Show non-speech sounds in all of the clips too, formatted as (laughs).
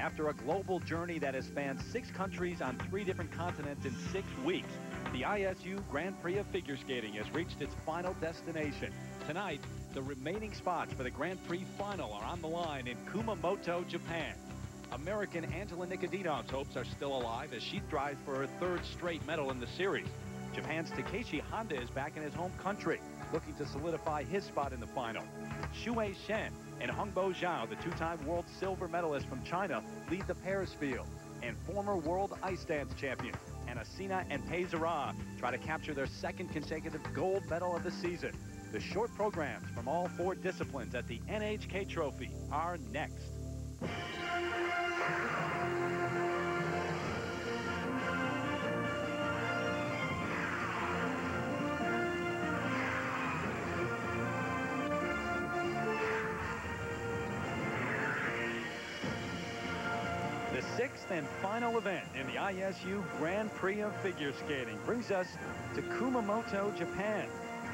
After a global journey that has spanned six countries on three different continents in six weeks, the ISU Grand Prix of Figure Skating has reached its final destination. Tonight, the remaining spots for the Grand Prix final are on the line in Kumamoto, Japan. American Angela Nikodinov's hopes are still alive as she strives for her third straight medal in the series. Japan's Takeshi Honda is back in his home country, looking to solidify his spot in the final. Xue Shen and Hongbo Zhao, the two-time world silver medalist from China, lead the pairs field. And former world ice dance champion Anissina and Peizerat try to capture their second consecutive gold medal of the season. The short programs from all four disciplines at the NHK Trophy are next. And final event in the ISU Grand Prix of Figure Skating brings us to Kumamoto, Japan,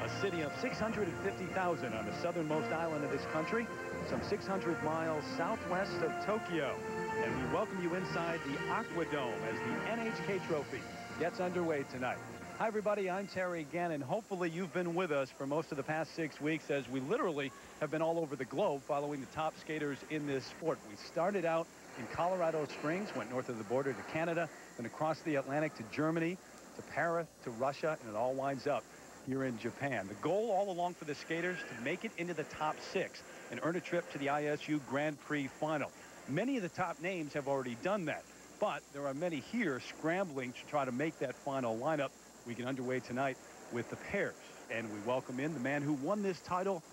a city of 650,000 on the southernmost island of this country, some 600 miles southwest of Tokyo. And we welcome you inside the Aquadome as the NHK Trophy gets underway tonight. Hi, everybody. I'm Terry Gannon. Hopefully, you've been with us for most of the past six weeks as we literally have been all over the globe following the top skaters in this sport. We started out in Colorado Springs, went north of the border to Canada, then across the Atlantic to Germany, to Paris, to Russia, and it all winds up here in Japan. The goal all along for the skaters to make it into the top six and earn a trip to the ISU Grand Prix final. Many of the top names have already done that, but there are many here scrambling to try to make that final lineup. We get underway tonight with the pairs, and we welcome in the man who won this title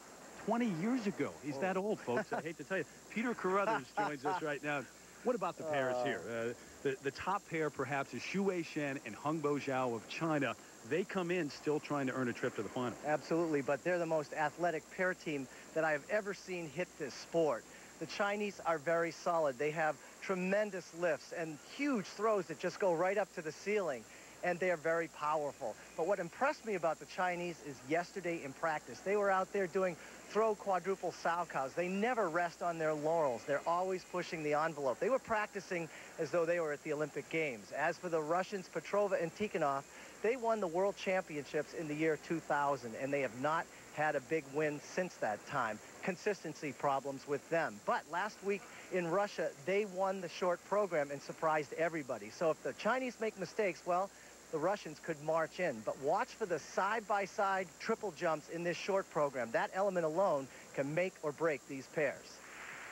20 years ago. He's oh. that old, folks. I hate to tell you. Peter (laughs) Carruthers joins us right now. What about the pairs uh, here? Uh, the, the top pair, perhaps, is Xue Shen and Hongbo Zhao of China. They come in still trying to earn a trip to the final. Absolutely, but they're the most athletic pair team that I have ever seen hit this sport. The Chinese are very solid. They have tremendous lifts and huge throws that just go right up to the ceiling and they are very powerful. But what impressed me about the Chinese is yesterday in practice. They were out there doing throw quadruple Salchows. They never rest on their laurels. They're always pushing the envelope. They were practicing as though they were at the Olympic Games. As for the Russians, Petrova and Tikhonov, they won the World Championships in the year 2000, and they have not had a big win since that time. Consistency problems with them. But last week in Russia, they won the short program and surprised everybody. So if the Chinese make mistakes, well, the Russians could march in. But watch for the side-by-side -side triple jumps in this short program. That element alone can make or break these pairs.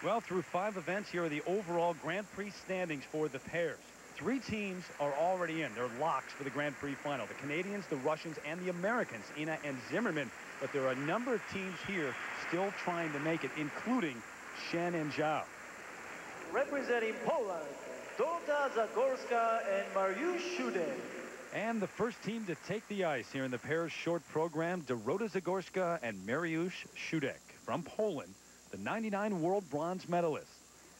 Well, through five events, here are the overall Grand Prix standings for the pairs. Three teams are already in. They're locks for the Grand Prix final. The Canadians, the Russians, and the Americans, Ina and Zimmerman. But there are a number of teams here still trying to make it, including Shen and Zhao. Representing Poland, Dorota Zagorska and Mariusz Siudek. And the first team to take the ice here in the pairs short program, Dorota Zagorska and Mariusz Siudek from Poland, the 99 world bronze medalist.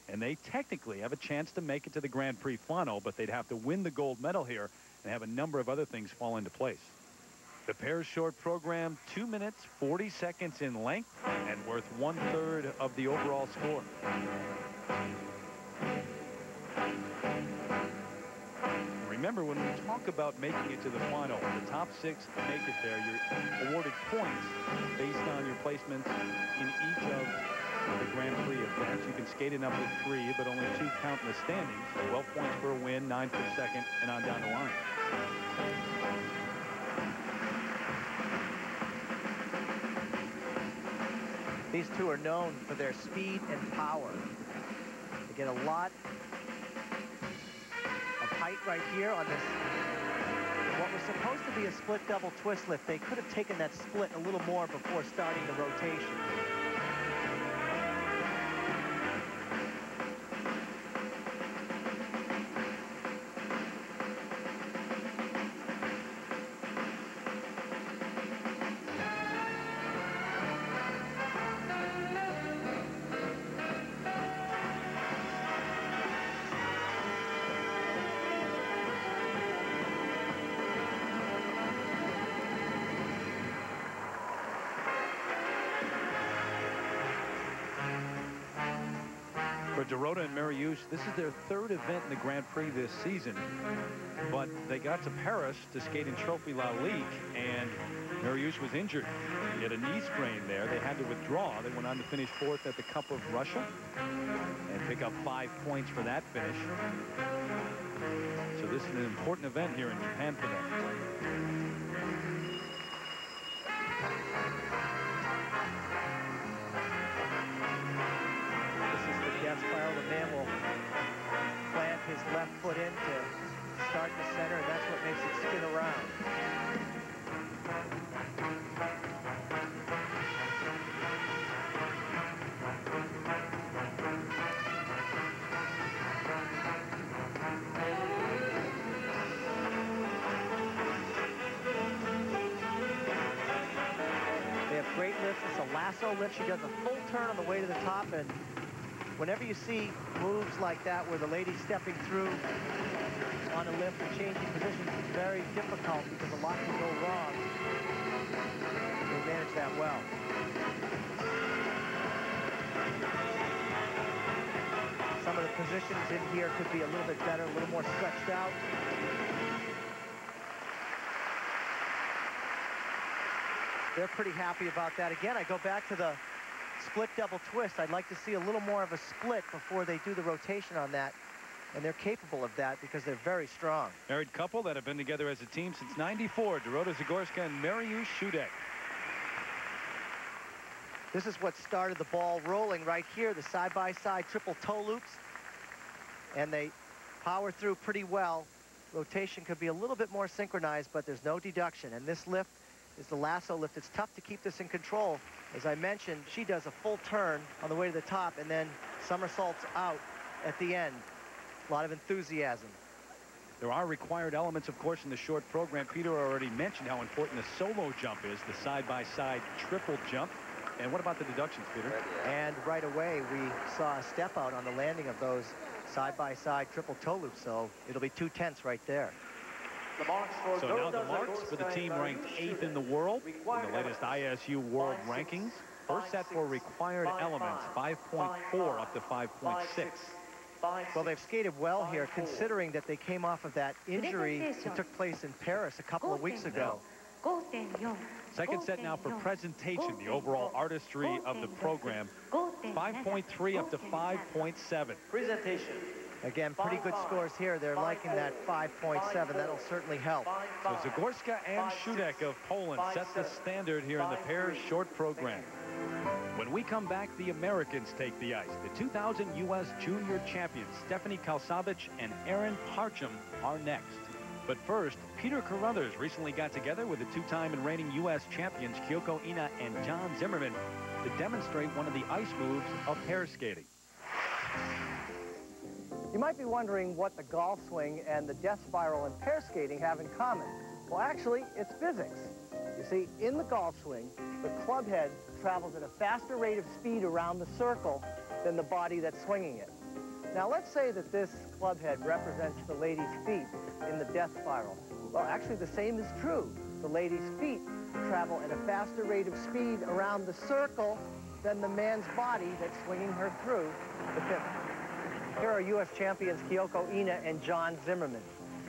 And they technically have a chance to make it to the Grand Prix final, but they'd have to win the gold medal here and have a number of other things fall into place. The pairs short program, 2 minutes, 40 seconds in length, and worth one-third of the overall score. Remember, when we talk about making it to the final, the top six make it there. You're awarded points based on your placements in each of the Grand Prix events. You can skate in up to three, but only two count in the standings. 12 points for a win, nine for second, and on down the line. These two are known for their speed and power. They get a lot height right here on this what was supposed to be a split double twist lift. They could have taken that split a little more before starting the rotation. Dorota and Mariusz, this is their third event in the Grand Prix this season. But they got to Paris to skate in Trophy La Ligue, and Mariusz was injured. He had a knee sprain there. They had to withdraw. They went on to finish fourth at the Cup of Russia and pick up five points for that finish. So this is an important event here in Japan for them. Left foot in to start the center, and that's what makes it spin around. They have great lifts. It's a lasso lift. She does a full turn on the way to the top, and whenever you see moves like that where the lady's stepping through on a lift and changing positions, it's very difficult because a lot can go wrong. They manage that well. Some of the positions in here could be a little bit better, a little more stretched out. They're pretty happy about that. Again, I go back to the split double twist. I'd like to see a little more of a split before they do the rotation on that. And they're capable of that because they're very strong. Married couple that have been together as a team since 94. Dorota Zagorska and Mariusz Siudek. This is what started the ball rolling right here, the side-by-side -side triple toe loops. And they power through pretty well. Rotation could be a little bit more synchronized, but there's no deduction. And this lift is the lasso lift. It's tough to keep this in control. As I mentioned, she does a full turn on the way to the top and then somersaults out at the end. A lot of enthusiasm. There are required elements, of course, in the short program. Peter already mentioned how important the solo jump is, the side-by-side -side triple jump. And what about the deductions, Peter? And right away, we saw a step out on the landing of those side-by-side -side triple toe loops, so it'll be two tenths right there. The marks for so now the marks for the team ranked eighth in the world in the latest ISU world rankings. First set for required elements, 5.4 up to 5.6. Well, they've skated well here, considering that they came off of that injury that took place in Paris a couple of weeks ago. Second set now for presentation, the overall artistry of the program. 5.3 up to 5.7. Presentation. Again, pretty good scores here. They're liking that 5.7. That'll certainly help. So Zagorska and Siudek of Poland set the standard here in the pairs short program. When we come back, the Americans take the ice. The 2000 U.S. Junior champions Stephanie Kalesavich and Aaron Parchem are next. But first, Peter Carruthers recently got together with the two-time and reigning U.S. champions Kyoko Ina and John Zimmerman to demonstrate one of the ice moves of pair skating. You might be wondering what the golf swing and the death spiral and pair skating have in common. Well, actually, it's physics. You see, in the golf swing, the club head travels at a faster rate of speed around the circle than the body that's swinging it. Now, let's say that this club head represents the lady's feet in the death spiral. Well, actually, the same is true. The lady's feet travel at a faster rate of speed around the circle than the man's body that's swinging her through the pivot. Here are U.S. champions Kyoko Ina and John Zimmerman.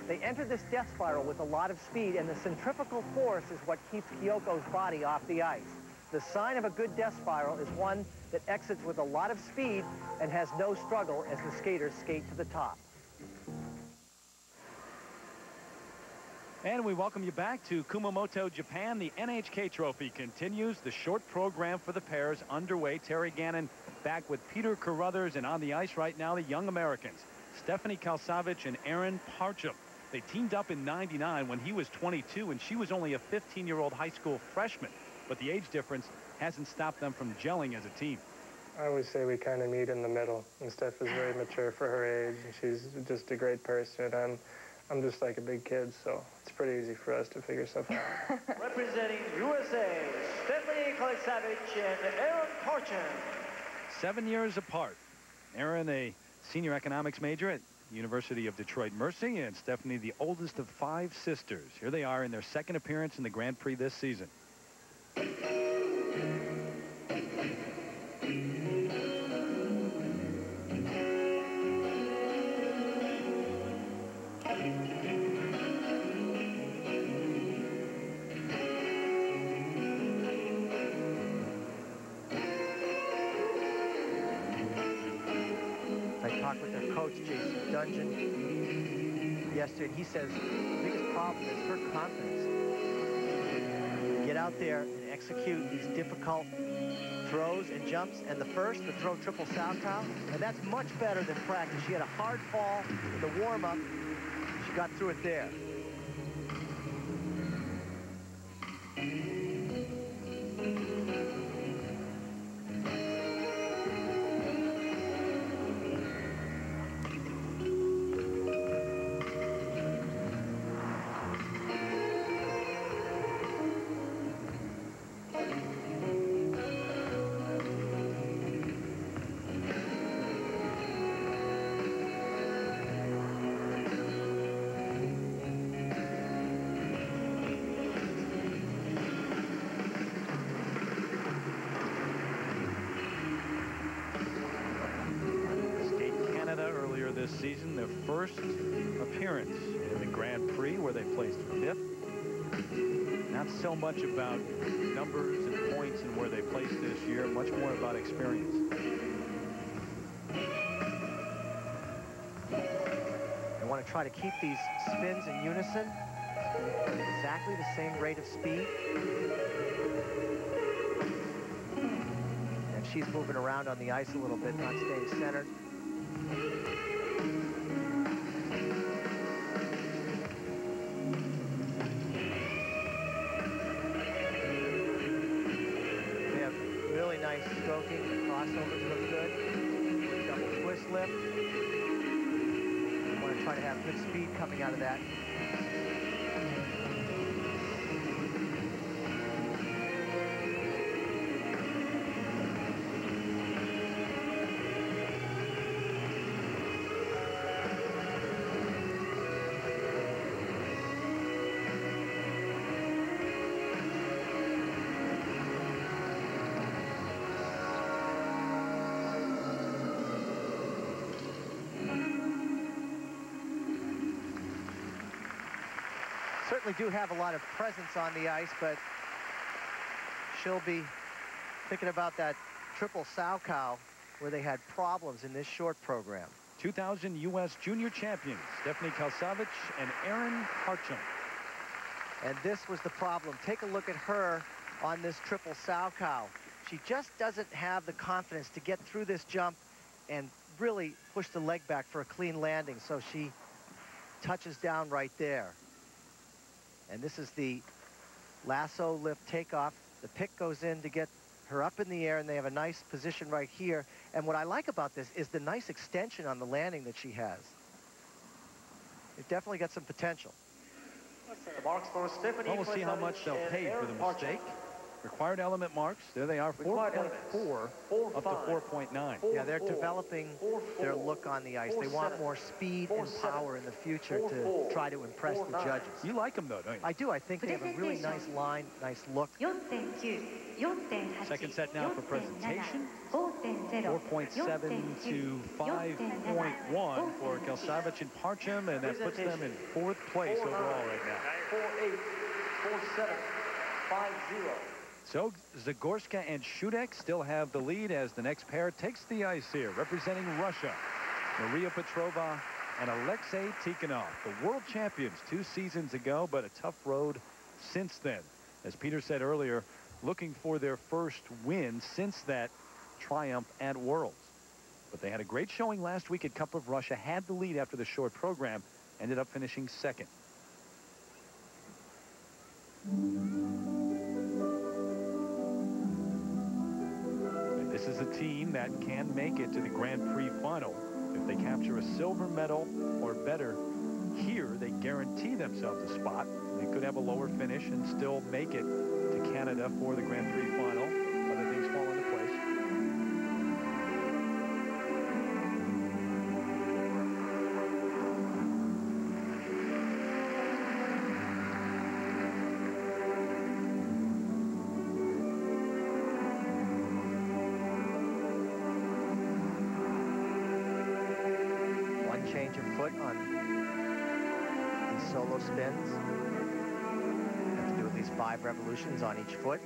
They enter this death spiral with a lot of speed, and the centrifugal force is what keeps Kyoko's body off the ice. The sign of a good death spiral is one that exits with a lot of speed and has no struggle as the skaters skate to the top. And we welcome you back to Kumamoto, Japan. The NHK Trophy continues. The short program for the pairs underway. Terry Gannon back with Peter Carruthers. And on the ice right now, the young Americans, Stephanie Kalesavich and Aaron Parchem. They teamed up in 99 when he was 22 and she was only a 15-year-old high school freshman. But the age difference hasn't stopped them from gelling as a team. I always say we kind of meet in the middle. And Steph is very mature for her age. And she's just a great person. I'm I'm just like a big kid, so it's pretty easy for us to figure stuff out. (laughs) Representing USA, Stephanie Kalesavich and Aaron Parchem. Seven years apart. Aaron, a senior economics major at University of Detroit Mercy, and Stephanie, the oldest of five sisters. Here they are in their second appearance in the Grand Prix this season. Yesterday, and he says the biggest problem is her confidence. Get out there and execute these difficult throws and jumps. And the first, the throw triple Salchow, and that's much better than practice. She had a hard fall in the warm-up. She got through it there. So much about numbers and points and where they placed this year, much more about experience. I want to try to keep these spins in unison, exactly the same rate of speed. And she's moving around on the ice a little bit, not staying centered. Crossovers look good. Double twist lift. You want to try to have good speed coming out of that. Certainly do have a lot of presence on the ice, but she'll be thinking about that triple Salchow where they had problems in this short program. 2000 U.S. Junior Champions, Stephanie Kalsavich and Aaron Parchem. And this was the problem. Take a look at her on this triple Salchow. She just doesn't have the confidence to get through this jump and really push the leg back for a clean landing. So she touches down right there. And this is the lasso lift takeoff. The pick goes in to get her up in the air, and they have a nice position right here. And what I like about this is the nice extension on the landing that she has. It definitely got some potential. Marks for Stephanie well, we'll see how much they'll pay for the mistake. Required element marks. There they are, 4.4 up to 4.9. Yeah, they're developing their look on the ice. They want more speed and power in the future to try to impress the judges. You like them, though, don't you? I do. I think they have a really nice line, nice look. Second set now for presentation. 4.7 to 5.1 for Kalesavich and Parchem, and that puts them in fourth place overall right now. 4-8, 4-7, 5-0. So Zagorska and Siudek still have the lead as the next pair takes the ice here, representing Russia. Maria Petrova and Alexei Tikhonov, the world champions two seasons ago, but a tough road since then. As Peter said earlier, looking for their first win since that triumph at Worlds. But they had a great showing last week at Cup of Russia, had the lead after the short program, ended up finishing second. This is a team that can make it to the Grand Prix final. If they capture a silver medal or better here, they guarantee themselves a spot. They could have a lower finish and still make it to Canada for the Grand Prix final. five revolutions on each foot.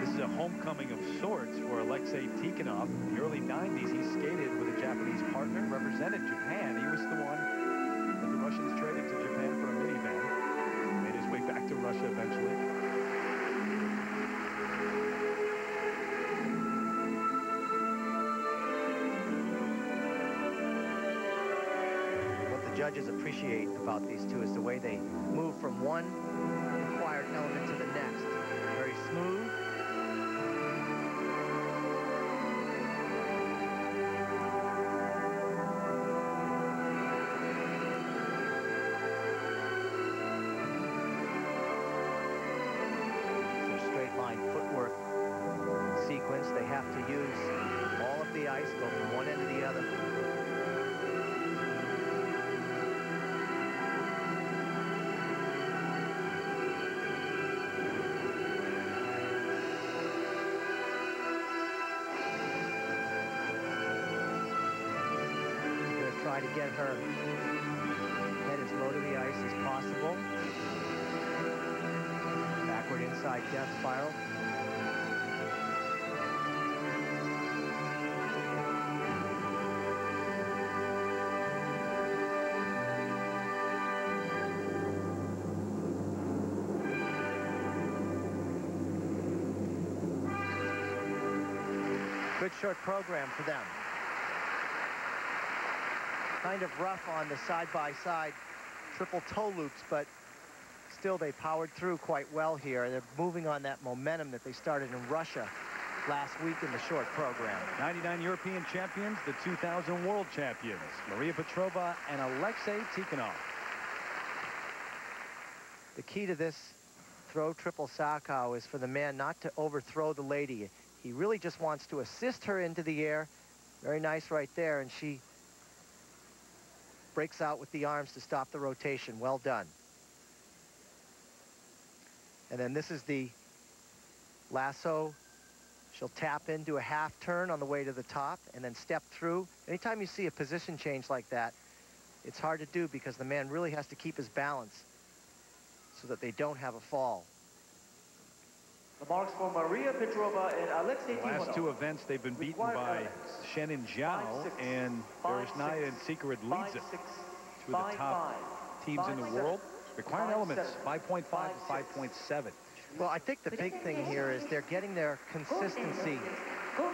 This is a homecoming of sorts for Alexei Tikhonov. In the early 90s, he skated with a Japanese partner, represented Japan, Russia eventually. What the judges appreciate about these two is the way they move from one to use all of the ice, go from one end to the other. try to get her head as low to the ice as possible. Backward inside death spiral. Good short program for them kind of rough on the side-by-side -side triple toe loops, but still they powered through quite well here. They're moving on that momentum that they started in Russia last week in the short program. 99 European champions, the 2000 world champions, Maria Petrova and Alexei Tikhonov. The key to this throw triple Salchow is for the man not to overthrow the lady. He really just wants to assist her into the air. Very nice right there, and she breaks out with the arms to stop the rotation. Well done. And then this is the lasso. She'll tap into a half turn on the way to the top and then step through. Anytime you see a position change like that, it's hard to do because the man really has to keep his balance so that they don't have a fall. The marks for Maria Petrova and Alexei the Last two events, they've been beaten by Shen and Zhao and Berezhnaya and Sikharulidze. Two of the top teams in the world. Required elements, 5.5 to 5.7. Well, I think the big thing here is they're getting their consistency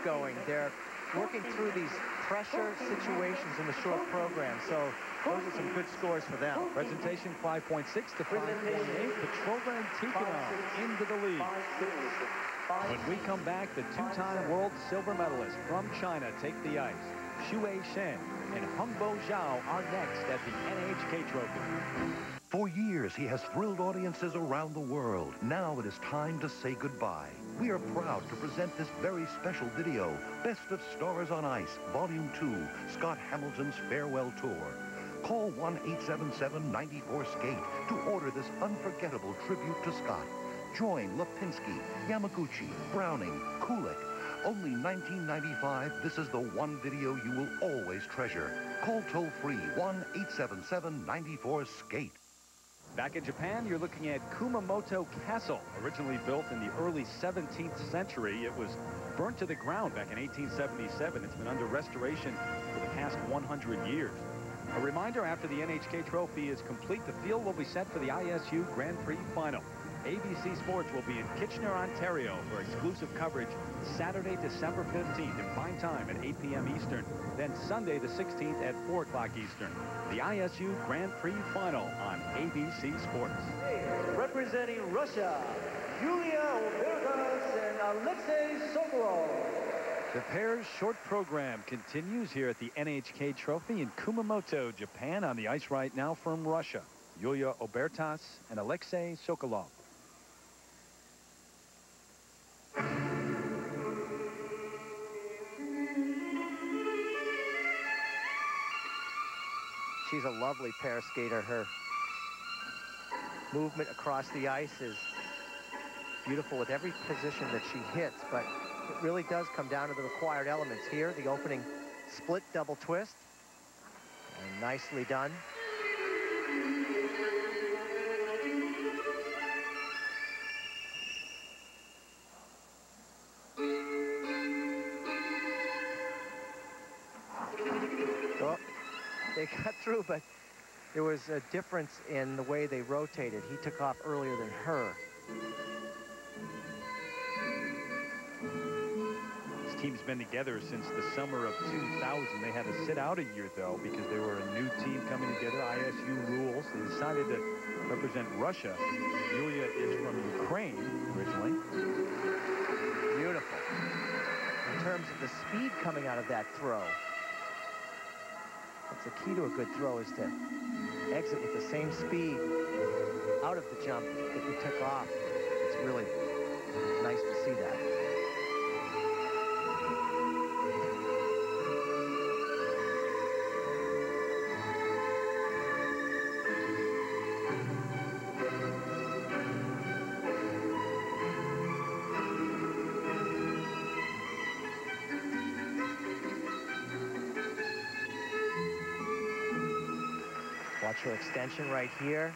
going. They're working through these pressure situations in the short program. So those are some good scores for them. Presentation 5.6 to 5.8. Petrova and Tikhonov into the lead. When we come back, the two-time world silver medalist from China take the ice. Xue Shen and Hongbo Zhao are next at the NHK Trophy. For years, he has thrilled audiences around the world. Now it is time to say goodbye. We are proud to present this very special video, Best of Stars on Ice, Volume 2, Scott Hamilton's Farewell Tour. Call 1-877-94-SKATE to order this unforgettable tribute to Scott. Join Lipinski, Yamaguchi, Browning, Kulik. Only $19.95. This is the one video you will always treasure. Call toll-free 1-877-94-SKATE. Back in Japan, you're looking at Kumamoto Castle, originally built in the early 17th century. It was burnt to the ground back in 1877. It's been under restoration for the past 100 years. A reminder, after the NHK Trophy is complete, the field will be set for the ISU Grand Prix Final. ABC Sports will be in Kitchener, Ontario for exclusive coverage Saturday, December 15th in prime time at 8 p.m. Eastern, then Sunday the 16th at 4 o'clock Eastern. The ISU Grand Prix Final on ABC Sports. Representing Russia, Yulia Obertas and Alexei Sokolov. The pair's short program continues here at the NHK Trophy in Kumamoto, Japan on the ice right now from Russia. Yulia Obertas and Alexei Sokolov. She's a lovely pair skater. Her movement across the ice is beautiful with every position that she hits, but it really does come down to the required elements here. The opening split double twist. And nicely done. Well, they cut (laughs) through, but there was a difference in the way they rotated. He took off earlier than her. Team's been together since the summer of 2000. They had to sit out a year, though, because they were a new team coming together. ISU rules. They decided to represent Russia. Yulia is from Ukraine originally. Beautiful. In terms of the speed coming out of that throw. That's the key to a good throw is to exit with the same speed out of the jump that you took off. It's really nice to see that. Her extension right here.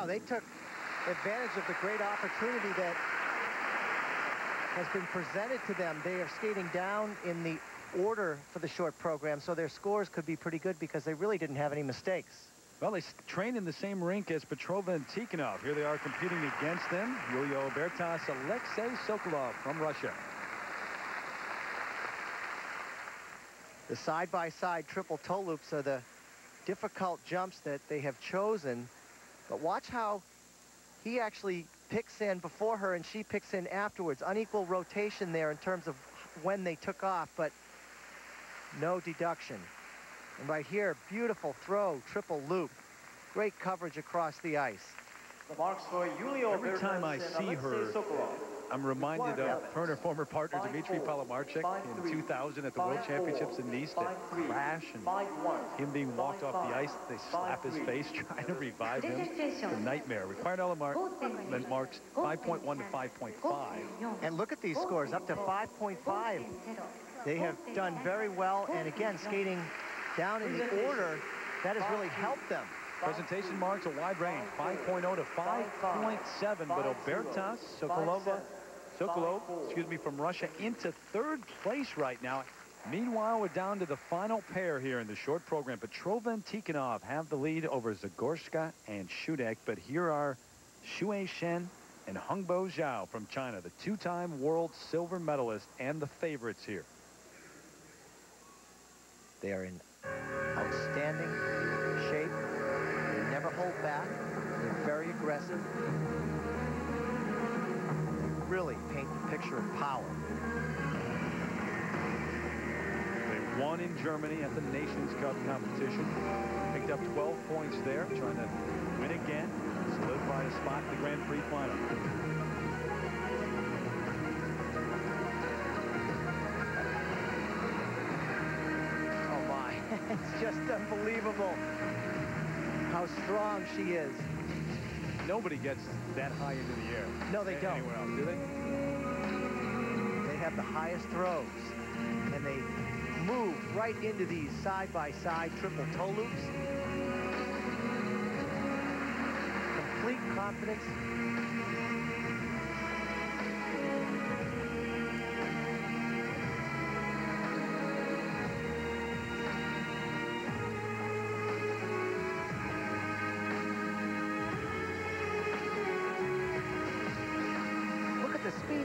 Wow, they took advantage of the great opportunity that has been presented to them. They are skating down in the order for the short program, so their scores could be pretty good because they really didn't have any mistakes. Well, they train in the same rink as Petrova and Tikhonov. Here they are competing against them. Yulia Obertas, Alexei Sokolov from Russia. The side-by-side -side triple toe loops are the difficult jumps that they have chosen. But watch how he actually picks in before her and she picks in afterwards. Unequal rotation there in terms of when they took off, but no deduction. And right here, beautiful throw, triple loop. Great coverage across the ice. The marks for Yulia Every time I see her, I'm reminded of her and her former partner, Dmitry Palamarchuk, in 2000 at the World Championships in Nice, that crash and him being walked off the ice. They slap his face (laughs) trying to revive him. The nightmare. Required element marks 5.1 to 5.5. And look at these scores, up to 5.5. They have done very well, and again, skating down in the order, that has really helped them. Presentation marks a wide range, 5.0 to 5.7, but Obertas, Sokolova, Sokolov, excuse me, from Russia into third place right now. Meanwhile, we're down to the final pair here in the short program. Petrova and Tikhonov have the lead over Zagorska and Siudek, but here are Xue Shen and Hongbo Zhao from China, the two-time world silver medalist and the favorites here. They are in outstanding back. They're very aggressive. Really paint the picture of power. They won in Germany at the Nations Cup competition. Picked up 12 points there, trying to win again, solidify a spot in the Grand Prix final. Oh my, (laughs) it's just unbelievable how strong she is. Nobody gets that high into the air. No, they don't. Anywhere else, do they? They have the highest throws, and they move right into these side-by-side -side triple toe loops. Complete confidence.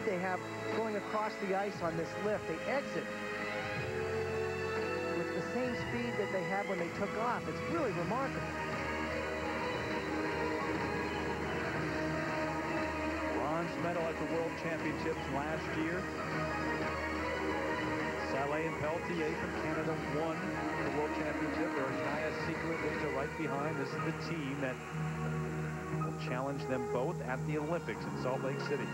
they have going across the ice on this lift. They exit with the same speed that they had when they took off. It's really remarkable. Bronze medal at the World Championships last year. Salé and Pelletier from Canada won the World Championship. Urshaya Sikharulidze right behind. This is the team that will challenge them both at the Olympics in Salt Lake City.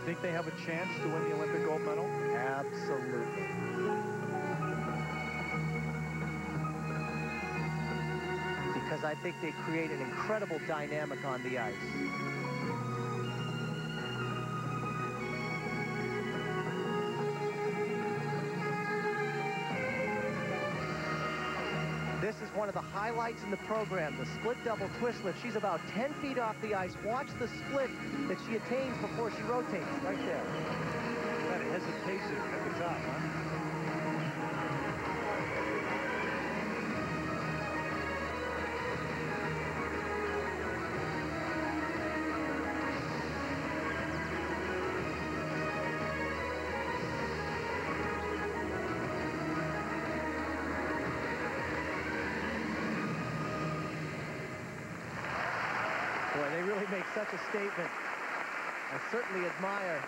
You think they have a chance to win the Olympic gold medal? Absolutely. Because I think they create an incredible dynamic on the ice. One of the highlights in the program, the split double twist lift. She's about 10 feet off the ice. Watch the split that she attains before she rotates, right there. Of hesitation at the top, huh? Such a statement. I certainly admire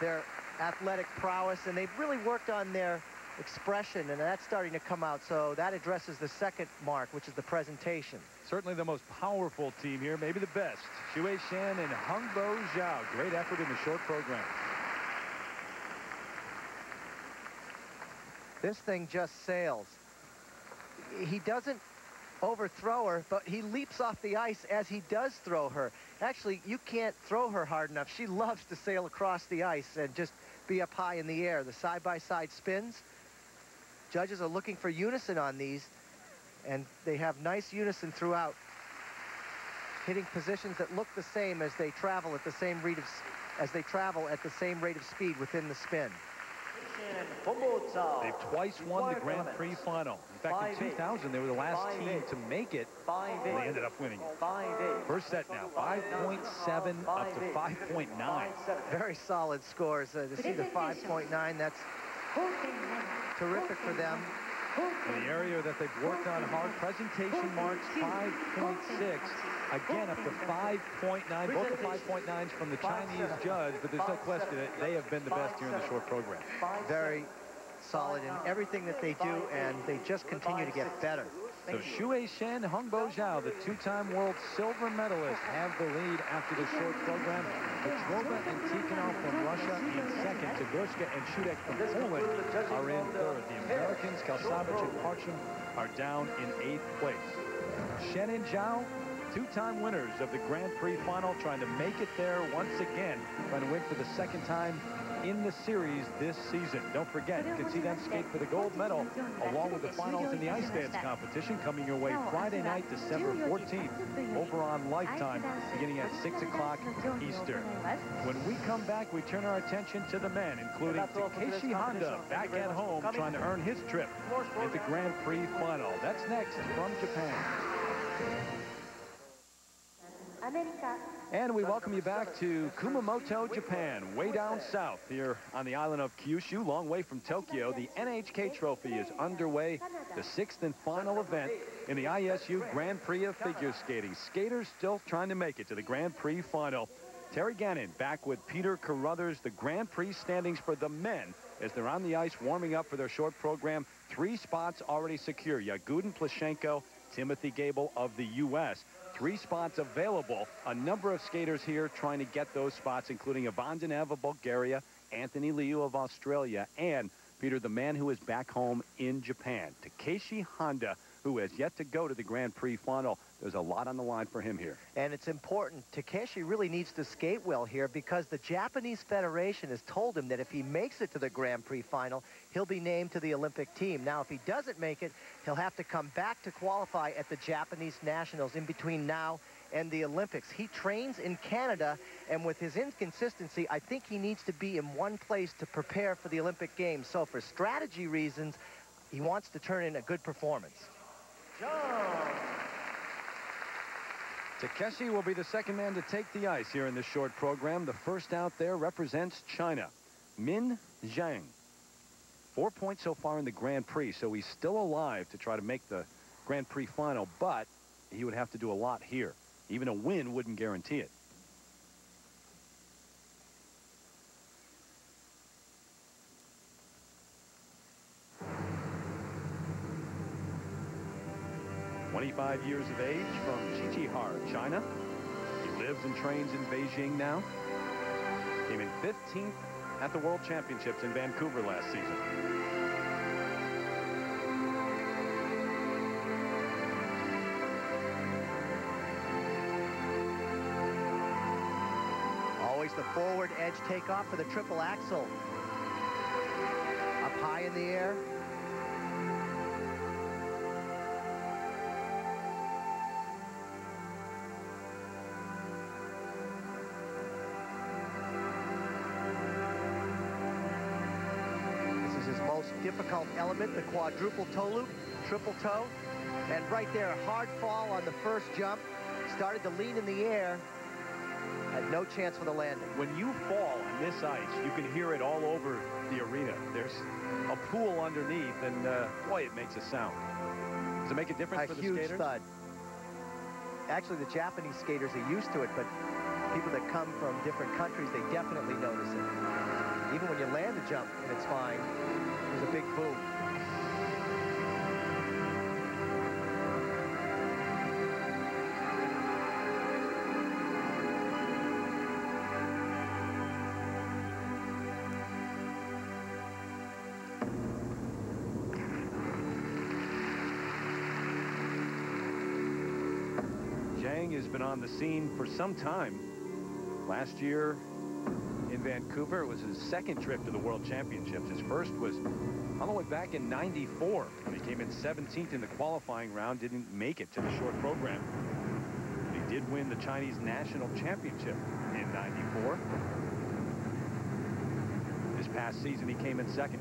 their athletic prowess, and they've really worked on their expression, and that's starting to come out. So that addresses the second mark, which is the presentation. Certainly the most powerful team here, maybe the best. Xue Shen and Hongbo Zhao. Great effort in the short program. This thing just sails. He doesn't overthrow her, but he leaps off the ice as he does throw her. Actually, you can't throw her hard enough. She loves to sail across the ice and just be up high in the air. The side-by-side spins. Judges are looking for unison on these, and they have nice unison throughout, hitting positions that look the same as they travel at the same rate of, as they travel at the same rate of speed within the spin. They've twice won the Grand Prix final. In fact, in 2000, they were the last team to make it. and They ended up winning it. First set now, 5.7 up to 5.9. Very solid scores. Uh, to see the 5.9, that's terrific for them. In the area that they've worked on hard, presentation marks 5.6. Again, up to 5.9. Both the 5.9s from the Chinese judge, but there's no question that they have been the best here in the short program. Very solid in everything that they do, and they just continue to get better. So Xue Shen, Hongbo Zhao, the two-time world silver medalist, have the lead after the short program. Petrova and Tikhonov from Russia in second. Zagorska and Siudek from Poland are in third. The Americans, Kalesavich and Parchem, are down in eighth place. Shen and Zhao, two-time winners of the Grand Prix final, trying to make it there once again, trying to win for the second time in the series this season. Don't forget, you can see them skate for the gold medal along with the finals in the ice dance competition coming your way Friday night, December 14th, over on Lifetime, beginning at 6 o'clock Eastern. When we come back, we turn our attention to the men, including Takeshi Honda back at home trying to earn his trip at the Grand Prix final. That's next from Japan. And we welcome you back to Kumamoto, Japan, way down south here on the island of Kyushu, long way from Tokyo. The NHK Trophy is underway, the sixth and final event in the ISU Grand Prix of Figure Skating. Skaters still trying to make it to the Grand Prix final. Terry Gannon back with Peter Carruthers, the Grand Prix standings for the men as they're on the ice warming up for their short program. Three spots already secure. Yagudin Plushenko, Timothy Goebel of the U.S. Three spots available. A number of skaters here trying to get those spots, including Ivan Dinev of Bulgaria, Anthony Liu of Australia, and Peter, the man who is back home in Japan, Takeshi Honda, who has yet to go to the Grand Prix final. There's a lot on the line for him here. And it's important. Takeshi really needs to skate well here because the Japanese Federation has told him that if he makes it to the Grand Prix final, he'll be named to the Olympic team. Now, if he doesn't make it, he'll have to come back to qualify at the Japanese Nationals in between now and the Olympics. He trains in Canada, and with his inconsistency, I think he needs to be in one place to prepare for the Olympic Games. So for strategy reasons, he wants to turn in a good performance. Takeshi will be the second man to take the ice here in this short program. The first out there represents China. Min Zhang. Four points so far in the Grand Prix, so he's still alive to try to make the Grand Prix final, but he would have to do a lot here. Even a win wouldn't guarantee it. Twenty-five years of age from Qiqihar, China. He lives and trains in Beijing now. Came in 15th at the World Championships in Vancouver last season. Always the forward edge takeoff for the triple axel. Up high in the air. Difficult element, the quadruple toe loop, triple toe. And right there, hard fall on the first jump. Started to lean in the air. Had no chance for the landing. When you fall on this ice, you can hear it all over the arena. There's a pool underneath, and uh, boy, it makes a sound. Does it make a difference a for the huge skaters? thud. Actually, the Japanese skaters are used to it, but people that come from different countries, they definitely notice it. Even when you land a jump and it's fine, there's a big boom. Zhang has been on the scene for some time. Last year Vancouver, it was his second trip to the World Championships. His first was all the way back in 94 when he came in 17th in the qualifying round, didn't make it to the short program. But He did win the Chinese National Championship in 94. This past season, he came in second.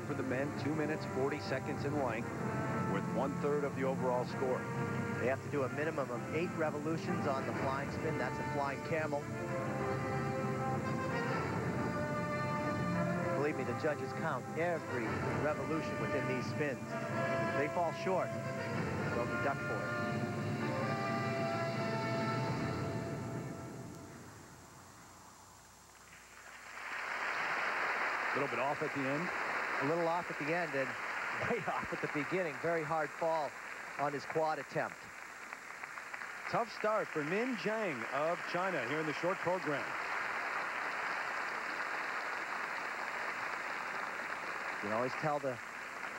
Short program for the men, 2 minutes 40 seconds in length, with one-third of the overall score. They have to do a minimum of eight revolutions on the flying spin. That's a flying camel. Believe me, the judges count every revolution within these spins. If they fall short, they'll deduct for it. A little bit off at the end. A little off at the end and (laughs) way off at the beginning. Very hard fall on his quad attempt. Tough start for Min Zhang of China here in the short program. You can always tell the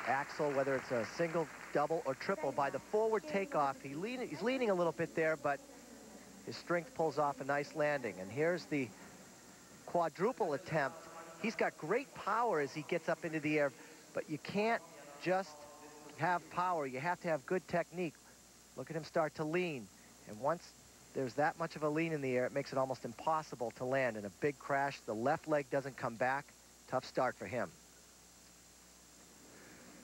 axel, whether it's a single, double, or triple, by the forward takeoff. He lean, he's leaning a little bit there, but his strength pulls off a nice landing. And here's the quadruple attempt. He's got great power as he gets up into the air, but you can't just have power. You have to have good technique. Look at him start to lean. And once there's that much of a lean in the air, it makes it almost impossible to land. In a big crash, the left leg doesn't come back. Tough start for him.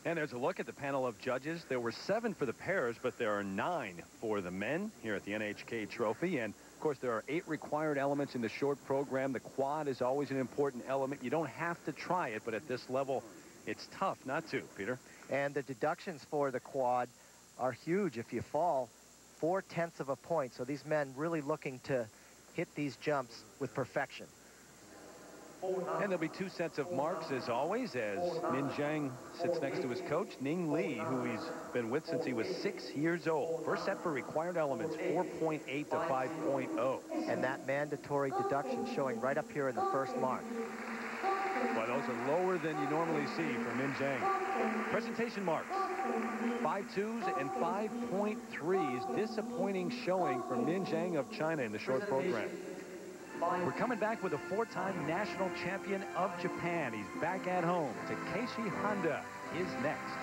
And there's a look at the panel of judges. There were seven for the pairs, but there are nine for the men here at the NHK Trophy. And, of course, there are eight required elements in the short program. The quad is always an important element. You don't have to try it, but at this level, it's tough not to, Peter. And the deductions for the quad are huge. If you fall, four-tenths of a point. So these men really looking to hit these jumps with perfection. And there'll be two sets of marks, as always, as Min Zhang sits next to his coach, Ning Li, who he's been with since he was six years old. First set for required elements, 4.8 to 5.0. And that mandatory deduction showing right up here in the first mark. Well, those are lower than you normally see for Min Zhang. Presentation marks, five twos and 5.3s. Disappointing showing for Min Zhang of China in the short program. We're coming back with a four-time national champion of Japan. He's back at home. Takeshi Honda is next.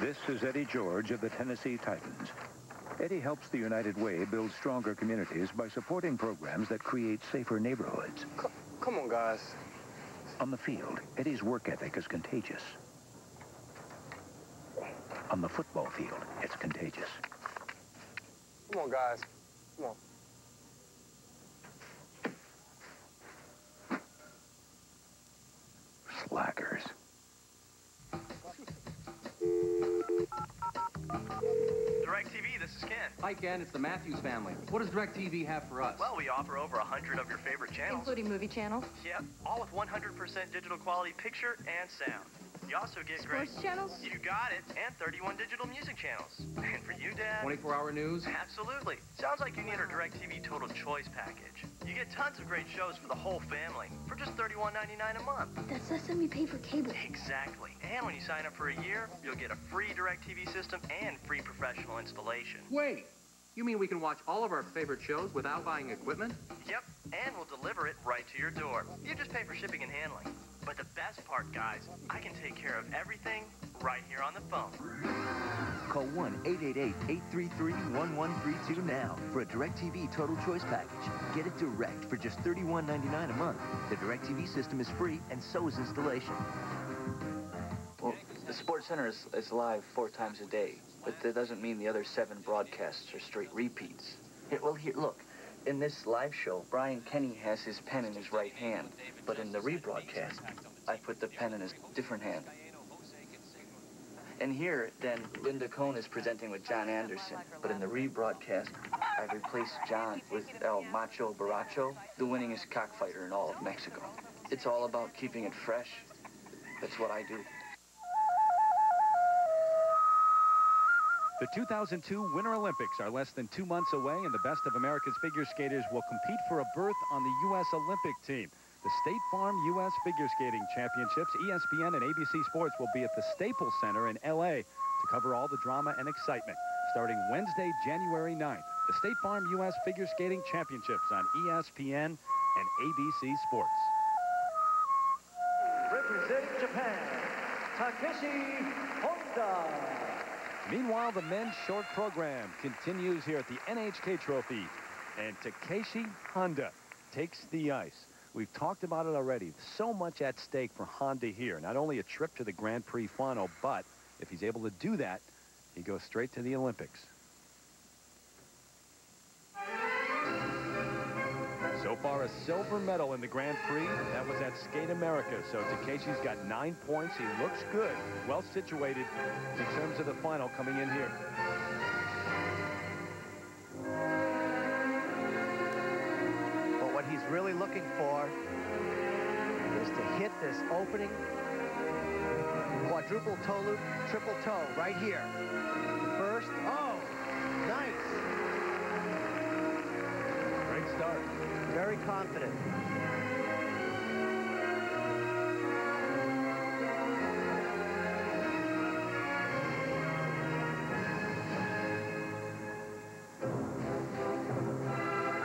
This is Eddie George of the Tennessee Titans. Eddie helps the United Way build stronger communities by supporting programs that create safer neighborhoods. C come on, guys. On the field, Eddie's work ethic is contagious. On the football field, it's contagious. Come on, guys. Come on. Slackers. DirecTV, this is Ken. Hi, Ken. It's the Matthews family. What does DirecTV have for us? Well, we offer over 100 of your favorite channels. Including movie channels? Yep, all with 100% digital quality picture and sound. You also get Sports great... channels? You got it, and 31 digital music channels. And for you, Dad... 24-hour news? Absolutely. Sounds like you need our DirecTV Total Choice package. You get tons of great shows for the whole family for just $31.99 a month. That's less than we pay for cable. Exactly. And when you sign up for a year, you'll get a free DirecTV system and free professional installation. Wait. You mean we can watch all of our favorite shows without buying equipment? Yep, and we'll deliver it right to your door. You just pay for shipping and handling. But the best part, guys, I can take care of everything right here on the phone. Call 1-888-833-1132 now for a DirecTV Total Choice package. Get it direct for just $31.99 a month. The DirecTV system is free, and so is installation. Well, the Sports Center is, is live four times a day, but that doesn't mean the other seven broadcasts are straight repeats. Here, well, here, look. In this live show, Brian Kenny has his pen in his right hand, but in the rebroadcast, I put the pen in his different hand. And here, then, Linda Cohn is presenting with John Anderson, but in the rebroadcast, I've replaced John with El Macho Baracho, the winningest cockfighter in all of Mexico. It's all about keeping it fresh. That's what I do. The 2002 Winter Olympics are less than two months away, and the best of America's figure skaters will compete for a berth on the U.S. Olympic team. The State Farm U.S. Figure Skating Championships, ESPN and ABC Sports will be at the Staples Center in L.A. to cover all the drama and excitement. Starting Wednesday, January 9th, the State Farm U.S. Figure Skating Championships on ESPN and ABC Sports. Representing Japan, Takeshi Honda. Meanwhile, the men's short program continues here at the NHK Trophy. And Takeshi Honda takes the ice. We've talked about it already. So much at stake for Honda here. Not only a trip to the Grand Prix final, but if he's able to do that, he goes straight to the Olympics. So far, a silver medal in the Grand Prix. That was at Skate America. So Takeshi's got nine points. He looks good. Well situated in terms of the final coming in here. But what he's really looking for is to hit this opening quadruple toe loop, triple toe right here. First, oh, nice. Great start. Very confident.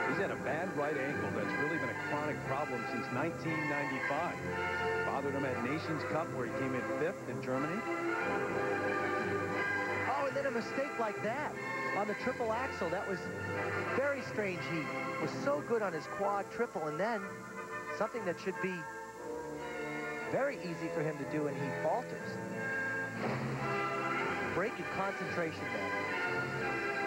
He's had a bad right ankle that's really been a chronic problem since 1995. Bothered him at Nations Cup where he came in fifth in Germany. Oh, and then a mistake like that on the triple axel. That was very strange. He was so good on his quad triple, and then something that should be very easy for him to do, and he falters. Break in concentration there.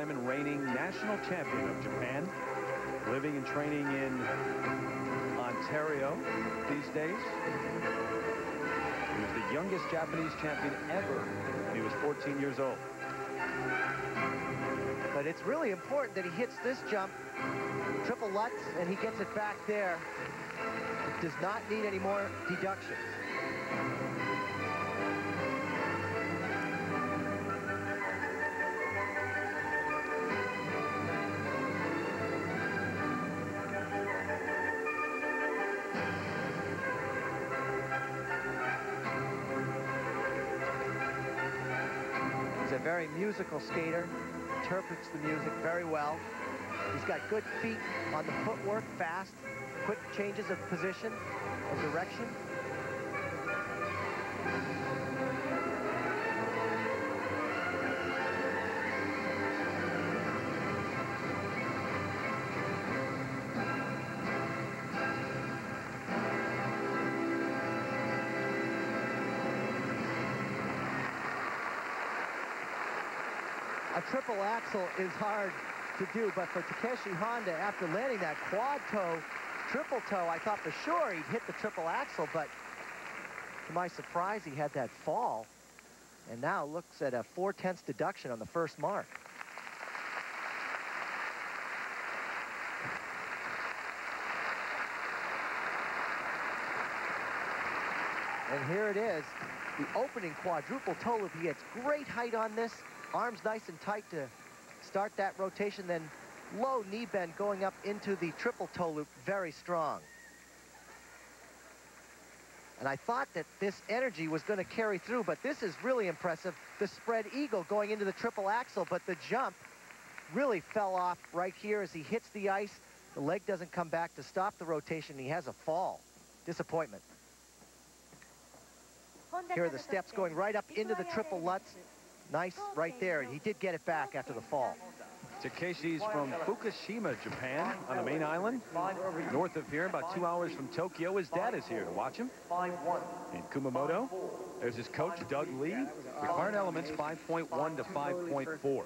Four-time and reigning national champion of Japan. Living and training in Ontario these days. He was the youngest Japanese champion ever when he was 14 years old. But it's really important that he hits this jump, triple Lutz, and he gets it back there. Does not need any more deductions. Very musical skater, interprets the music very well. He's got good feet on the footwork, fast, quick changes of position, of direction. Triple axel is hard to do, but for Takeshi Honda, after landing that quad toe, triple toe, I thought for sure he'd hit the triple axel, but to my surprise, he had that fall, and now looks at a four-tenths deduction on the first mark. And here it is, the opening quadruple toe loop. He gets great height on this, arms nice and tight to start that rotation, then low knee bend going up into the triple toe loop, very strong. And I thought that this energy was going to carry through, but this is really impressive. The spread eagle going into the triple axel, but the jump really fell off right here as he hits the ice. The leg doesn't come back to stop the rotation. He has a fall. Disappointment. Here are the steps going right up into the triple Lutz. Nice right there. And he did get it back after the fall. Takeshi's from Fukushima, Japan, on the main island. North of here, about two hours from Tokyo. His dad is here to watch him. In Kumamoto, there's his coach, Doug Leigh. Required elements 5.1 to 5.4.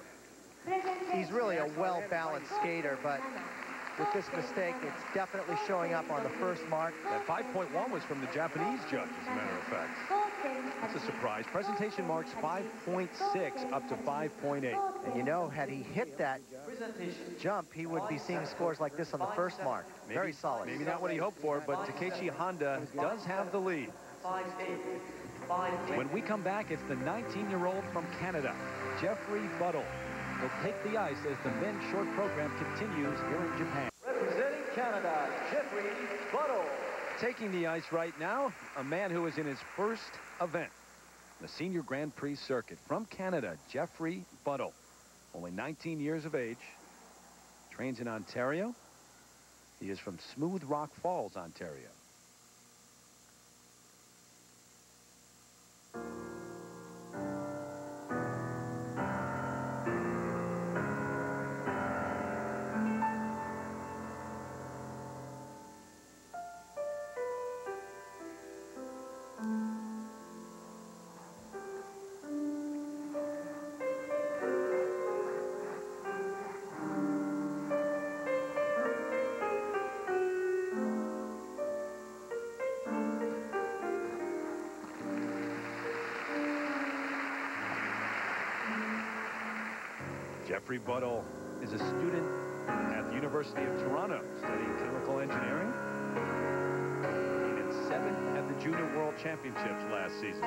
He's really a well-balanced skater, but with this mistake, it's definitely showing up on the first mark. That 5.1 was from the Japanese judge, as a matter of fact. That's a surprise. Presentation marks 5.6 up to 5.8. And you know, had he hit that jump, he would be seeing scores like this on the first mark. Maybe, Very solid. Maybe not what he hoped for, but Takeshi Honda does have the lead. When we come back, it's the 19-year-old from Canada, Jeffrey Buttle. Will take the ice as the men's short program continues here in Japan. Representing Canada, Jeffrey Buttle. Taking the ice right now, a man who is in his first event, the Senior Grand Prix Circuit. From Canada, Jeffrey Buttle, only 19 years of age, trains in Ontario. He is from Smooth Rock Falls, Ontario. Jeffrey Buttle is a student at the University of Toronto studying chemical engineering. Came in seventh at the Junior World Championships last season.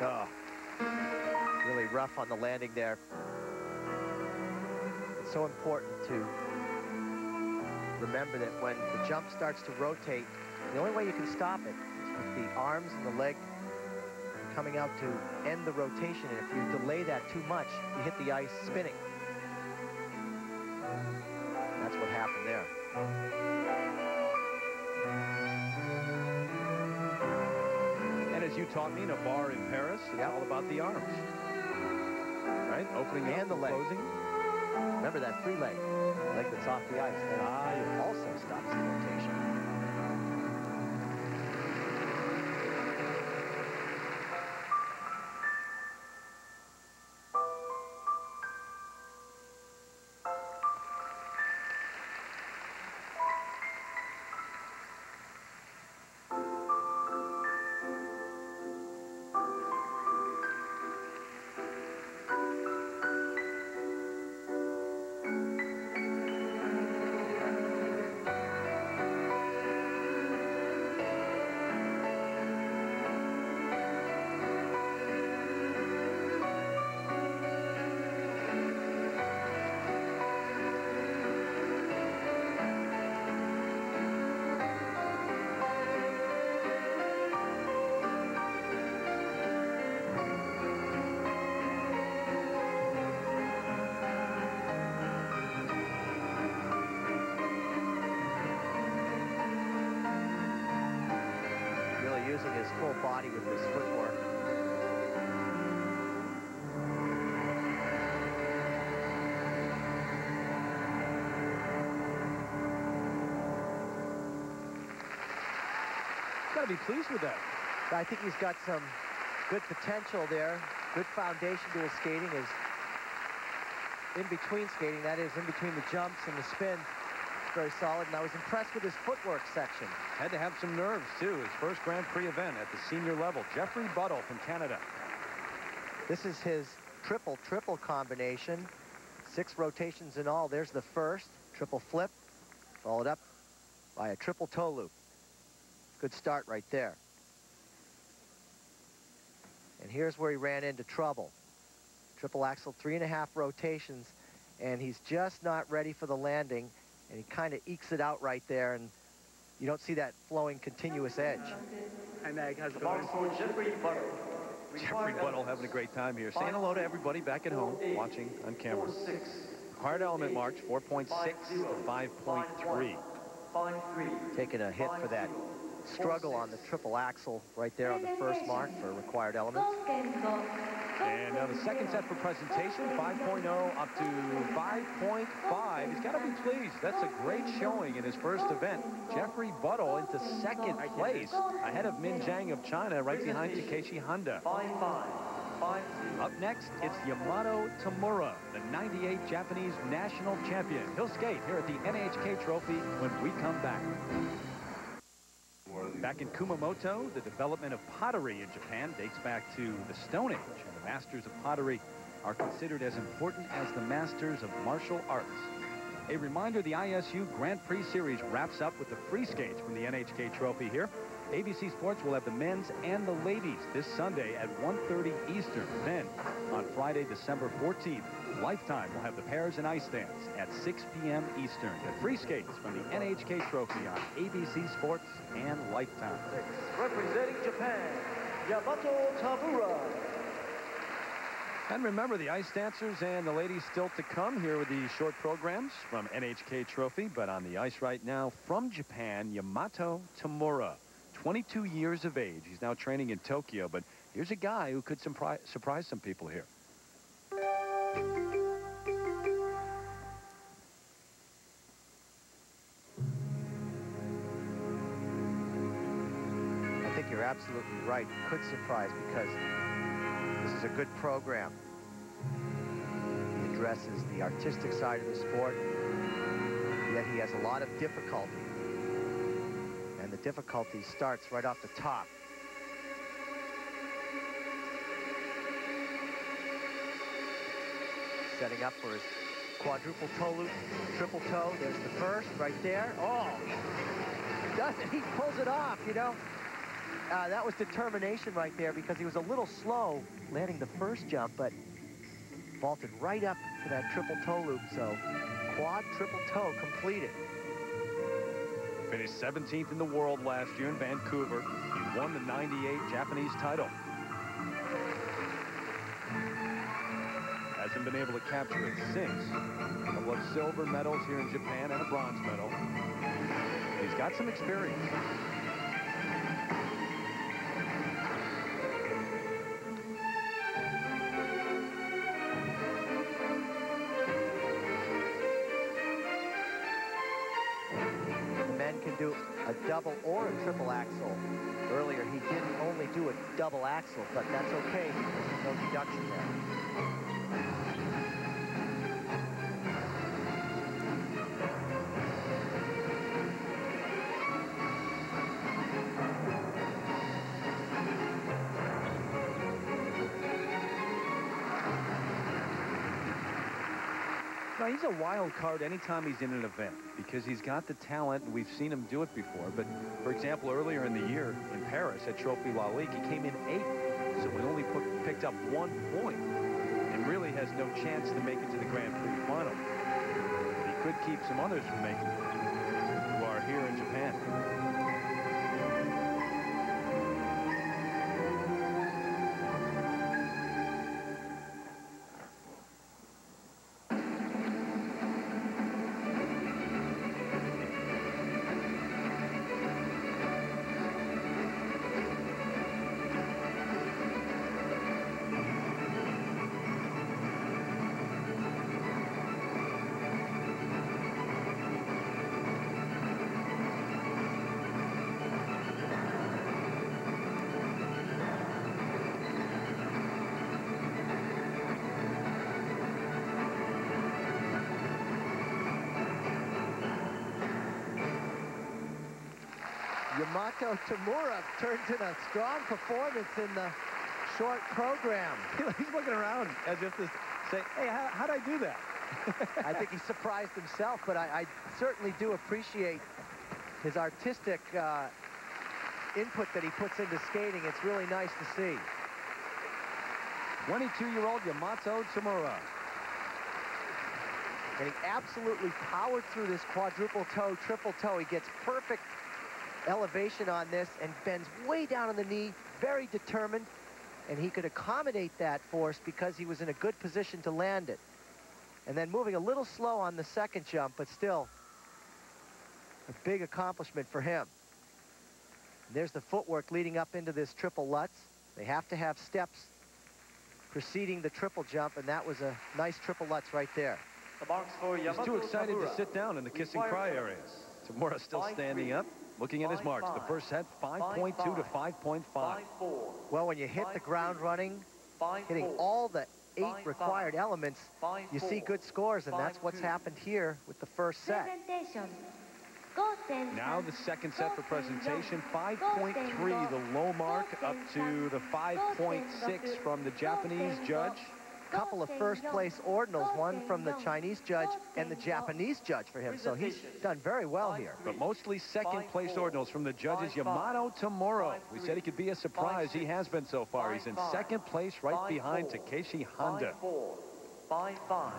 Oh, really rough on the landing there. It's so important to remember that when the jump starts to rotate, the only way you can stop it is with the arms and the leg coming out to end the rotation. And if you delay that too much, you hit the ice spinning. That's what happened there. And as you taught me in a bar in Paris, it's all about the arms. Right? Opening And up the leg. closing. Remember that free leg, leg that's off the ice. That Ah, also stops the rotation. Full body with his footwork. Got to be pleased with that. I think he's got some good potential there. Good foundation to his skating. Is in between skating, that is, in between the jumps and the spin, very solid. And I was impressed with his footwork section. Had to have some nerves, too. His first Grand Prix event at the senior level. Jeffrey Buttle from Canada. This is his triple-triple combination. Six rotations in all. There's the first. Triple flip, followed up by a triple toe loop. Good start right there. And here's where he ran into trouble. Triple axel, three and a half rotations, and he's just not ready for the landing, and he kind of ekes it out right there, and you don't see that flowing continuous edge. Hi, Meg. How's it going? Jeffrey Buttle. Jeffrey Buttle having a great time here. Saying hello to everybody back at home watching on camera. Required element march, 4.6 to 5.3. Taking a hit for that struggle on the triple axel right there on the first mark for required elements. And now the second set for presentation, 5.0 up to 5.5. He's got to be pleased. That's a great showing in his first event. Jeffrey Buttle into second place ahead of Min Zhang of China, right behind Takeshi Honda. Up next, it's Yamato Tamura, the 98 Japanese national champion. He'll skate here at the NHK Trophy when we come back. Back in Kumamoto, the development of pottery in Japan dates back to the Stone Age. Masters of pottery are considered as important as the masters of martial arts. A reminder, the ISU Grand Prix Series wraps up with the free skates from the NHK Trophy here. ABC Sports will have the men's and the ladies this Sunday at 1.30 Eastern. Then, on Friday, December 14th, Lifetime will have the pairs and ice dance at 6 p.m. Eastern. The free skates from the NHK Trophy on ABC Sports and Lifetime. Representing Japan, Yamato Tamura. And remember, the ice dancers and the ladies still to come here with the short programs from NHK Trophy. But on the ice right now from Japan, Yamato Tamura. 22 years of age. He's now training in Tokyo, but here's a guy who could surprise some people here. I think you're absolutely right. Could surprise because this is a good program. He addresses the artistic side of the sport, yet he has a lot of difficulty. And the difficulty starts right off the top. Setting up for his quadruple toe loop, triple toe. There's the first right there. Oh, does it? He pulls it off, you know. Uh, that was determination right there because he was a little slow landing the first jump, but vaulted right up to that triple toe loop. So quad triple toe completed. Finished 17th in the world last year in Vancouver. He won the 98 Japanese title. Hasn't been able to capture it since. A couple silver medals here in Japan and a bronze medal. He's got some experience. Double or a triple axel. Earlier, he didn't only do a double axel, but that's okay there's no deduction there. He's a wild card anytime he's in an event because he's got the talent, and we've seen him do it before. But, for example, earlier in the year in Paris at Trophy Lalique, he came in eighth. So he only put, picked up one point and really has no chance to make it to the Grand Prix final. But he could keep some others from making it Yamato Tamura turns in a strong performance in the short program. (laughs) He's looking around as if to say, hey, how, how'd I do that? I think he surprised himself, but I, I certainly do appreciate his artistic uh, input that he puts into skating. It's really nice to see. 22-year-old Yamato Tamura. And he absolutely powered through this quadruple toe, triple toe. He gets perfect elevation on this and bends way down on the knee, very determined. And he could accommodate that force because he was in a good position to land it. And then moving a little slow on the second jump, but still a big accomplishment for him. There's the footwork leading up into this triple Lutz. They have to have steps preceding the triple jump, and that was a nice triple Lutz right there. He's too excited to sit down in the kiss and cry areas. Tamura still standing up, looking at his marks. The first set, 5.2 to 5.5. Well, when you hit the ground running, hitting all the eight required elements, you see good scores, and that's what's happened here with the first set. Now the second set for presentation, 5.3, the low mark, up to the 5.6 from the Japanese judge. Couple of first place ordinals, one from the Chinese judge and the Japanese judge for him, so he's done very well here. But mostly second place ordinals from the judges, Yamato Tamura. We said he could be a surprise. He has been so far. He's in second place right behind Takeshi Honda. Five, five.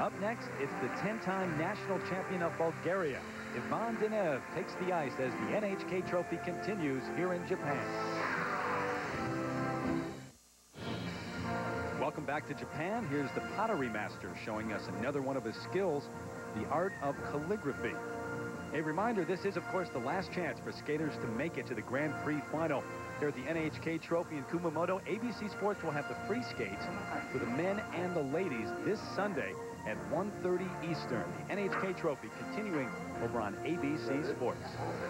Up next, it's the 10-time national champion of Bulgaria. Ivan Dinev takes the ice as the NHK Trophy continues here in Japan. Back to Japan. Here's the pottery master showing us another one of his skills, the art of calligraphy. A reminder, this is, of course, the last chance for skaters to make it to the Grand Prix final. Here at the NHK Trophy in Kumamoto, ABC Sports will have the free skates for the men and the ladies this Sunday at 1.30 Eastern. The NHK Trophy continuing over on ABC Sports.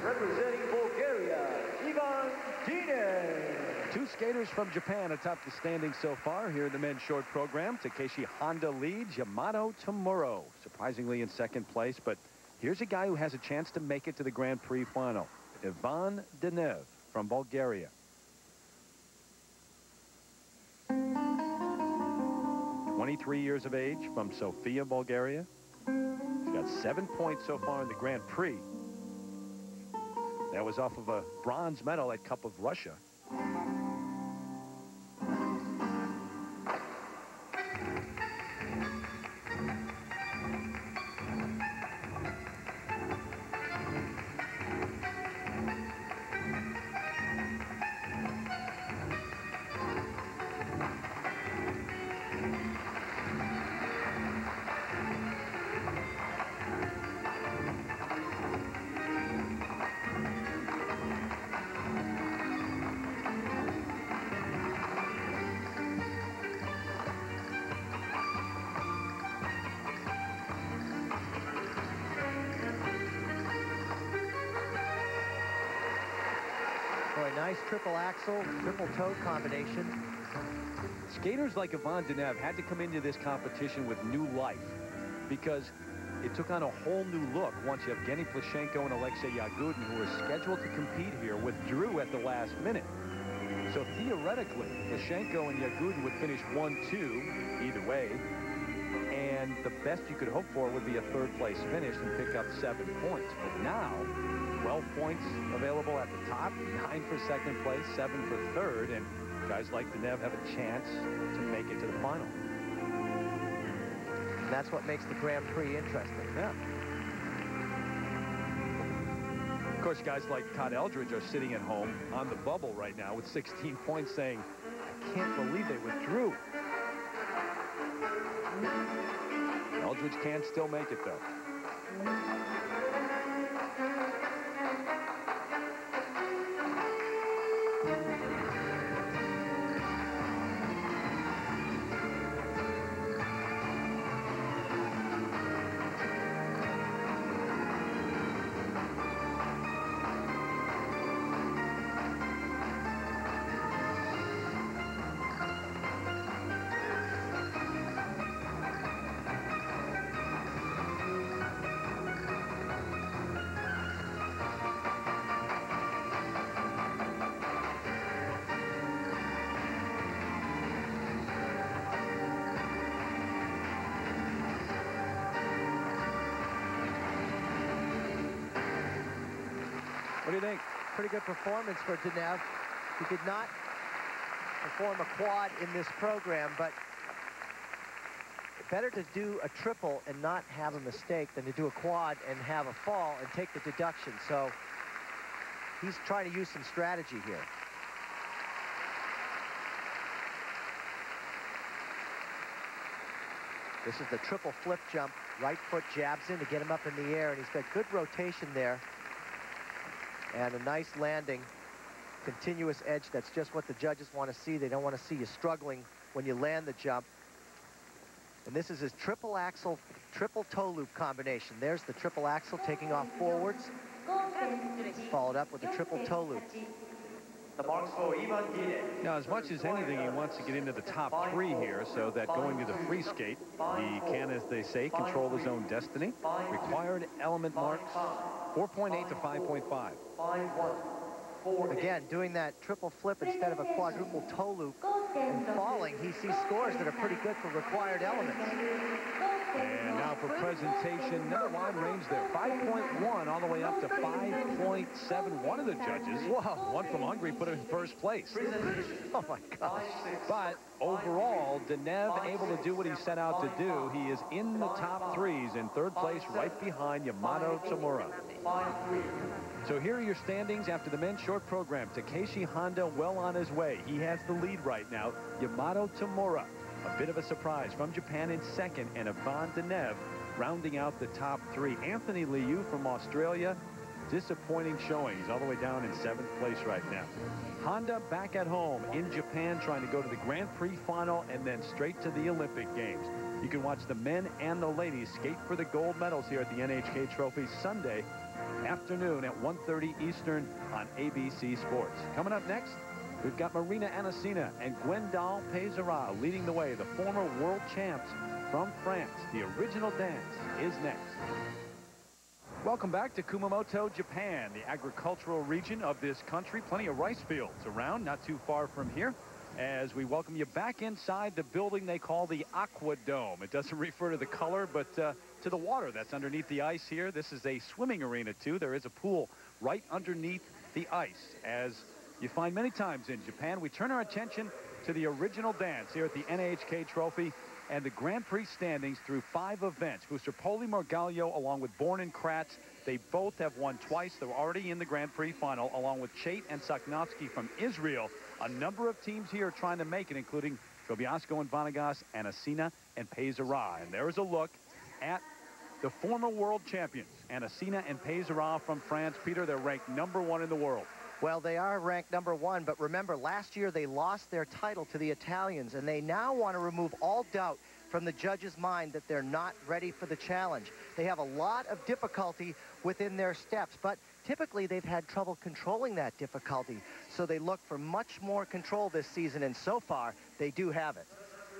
Representing Bulgaria, Ivan Dinev. Two skaters from Japan atop the standings so far here in the men's short program. Takeshi Honda leads, Yamato Tamura surprisingly in second place, but here's a guy who has a chance to make it to the Grand Prix final. Ivan Dinev from Bulgaria. Twenty-three years of age from Sofia, Bulgaria. He's got seven points so far in the Grand Prix. That was off of a bronze medal at Cup of Russia. Triple axel, triple toe combination. Skaters like Ivan Dinev had to come into this competition with new life because it took on a whole new look once Yevgeny Plushenko and Alexei Yagudin, who were scheduled to compete here, withdrew at the last minute. So theoretically, Plushenko and Yagudin would finish 1-2 either way, and the best you could hope for would be a third place finish and pick up seven points. But now, 12 points available at the top, nine for second place, seven for third, and guys like Dinev have a chance to make it to the final. And that's what makes the Grand Prix interesting. Yeah. Of course, guys like Todd Eldredge are sitting at home on the bubble right now with 16 points saying, I can't believe they withdrew. Eldridge can still make it, though. Good performance for Dinev. He did not perform a quad in this program, but better to do a triple and not have a mistake than to do a quad and have a fall and take the deduction. So he's trying to use some strategy here. This is the triple flip jump. Right foot jabs in to get him up in the air, and he's got good rotation there. And a nice landing. Continuous edge, that's just what the judges want to see. They don't want to see you struggling when you land the jump. And this is his triple axel, triple toe loop combination. There's the triple axel taking off forwards. Followed up with the triple toe loop. Now, as much as anything, he wants to get into the top three here so that going to the free skate, he can, as they say, control his own destiny. Required element marks, 4.8 to 5.5. Again, doing that triple flip instead of a quadruple toe loop and falling, he sees scores that are pretty good for required elements. And now for presentation, another wide range there. 5.1 all the way up to 5.7. One of the judges, Whoa. one from Hungary, put him in first place. Oh, my gosh. But overall, Dinev able to do what he set out to do. He is in the top threes in third place, right behind Yamato Tamura. So here are your standings after the men's short program. Takeshi Honda well on his way. He has the lead right now. Yamato Tamura, a bit of a surprise from Japan in second, and Ivan Dinev rounding out the top three. Anthony Liu from Australia, disappointing showing. He's all the way down in seventh place right now. Honda back at home in Japan trying to go to the Grand Prix final and then straight to the Olympic Games. You can watch the men and the ladies skate for the gold medals here at the NHK Trophy Sunday afternoon at 1.30 Eastern on ABC Sports. Coming up next, we've got Marina Anissina and Gwendal Peizerat leading the way. The former world champs from France. The original dance is next. Welcome back to Kumamoto, Japan, the agricultural region of this country. Plenty of rice fields around, not too far from here. As we welcome you back inside the building they call the Aqua Dome. It doesn't (laughs) refer to the color, but uh, to the water that's underneath the ice here. This is a swimming arena, too. There is a pool right underneath the ice. As you find many times in Japan, we turn our attention to the original dance here at the NHK Trophy and the Grand Prix standings through five events. Poli Margaglio along with Bourne and Kraatz. They both have won twice. They're already in the Grand Prix final along with Chait and Sakhnovski from Israel. A number of teams here trying to make it, including Drobiazko and Vanagas, Anissina and Peizerat. And there is a look at the former world champions, Anissina and Peizerat from France. Peter, they're ranked number one in the world. Well, they are ranked number one, but remember, last year they lost their title to the Italians, and they now want to remove all doubt from the judge's mind that they're not ready for the challenge. They have a lot of difficulty within their steps, but typically they've had trouble controlling that difficulty. So they look for much more control this season, and so far, they do have it.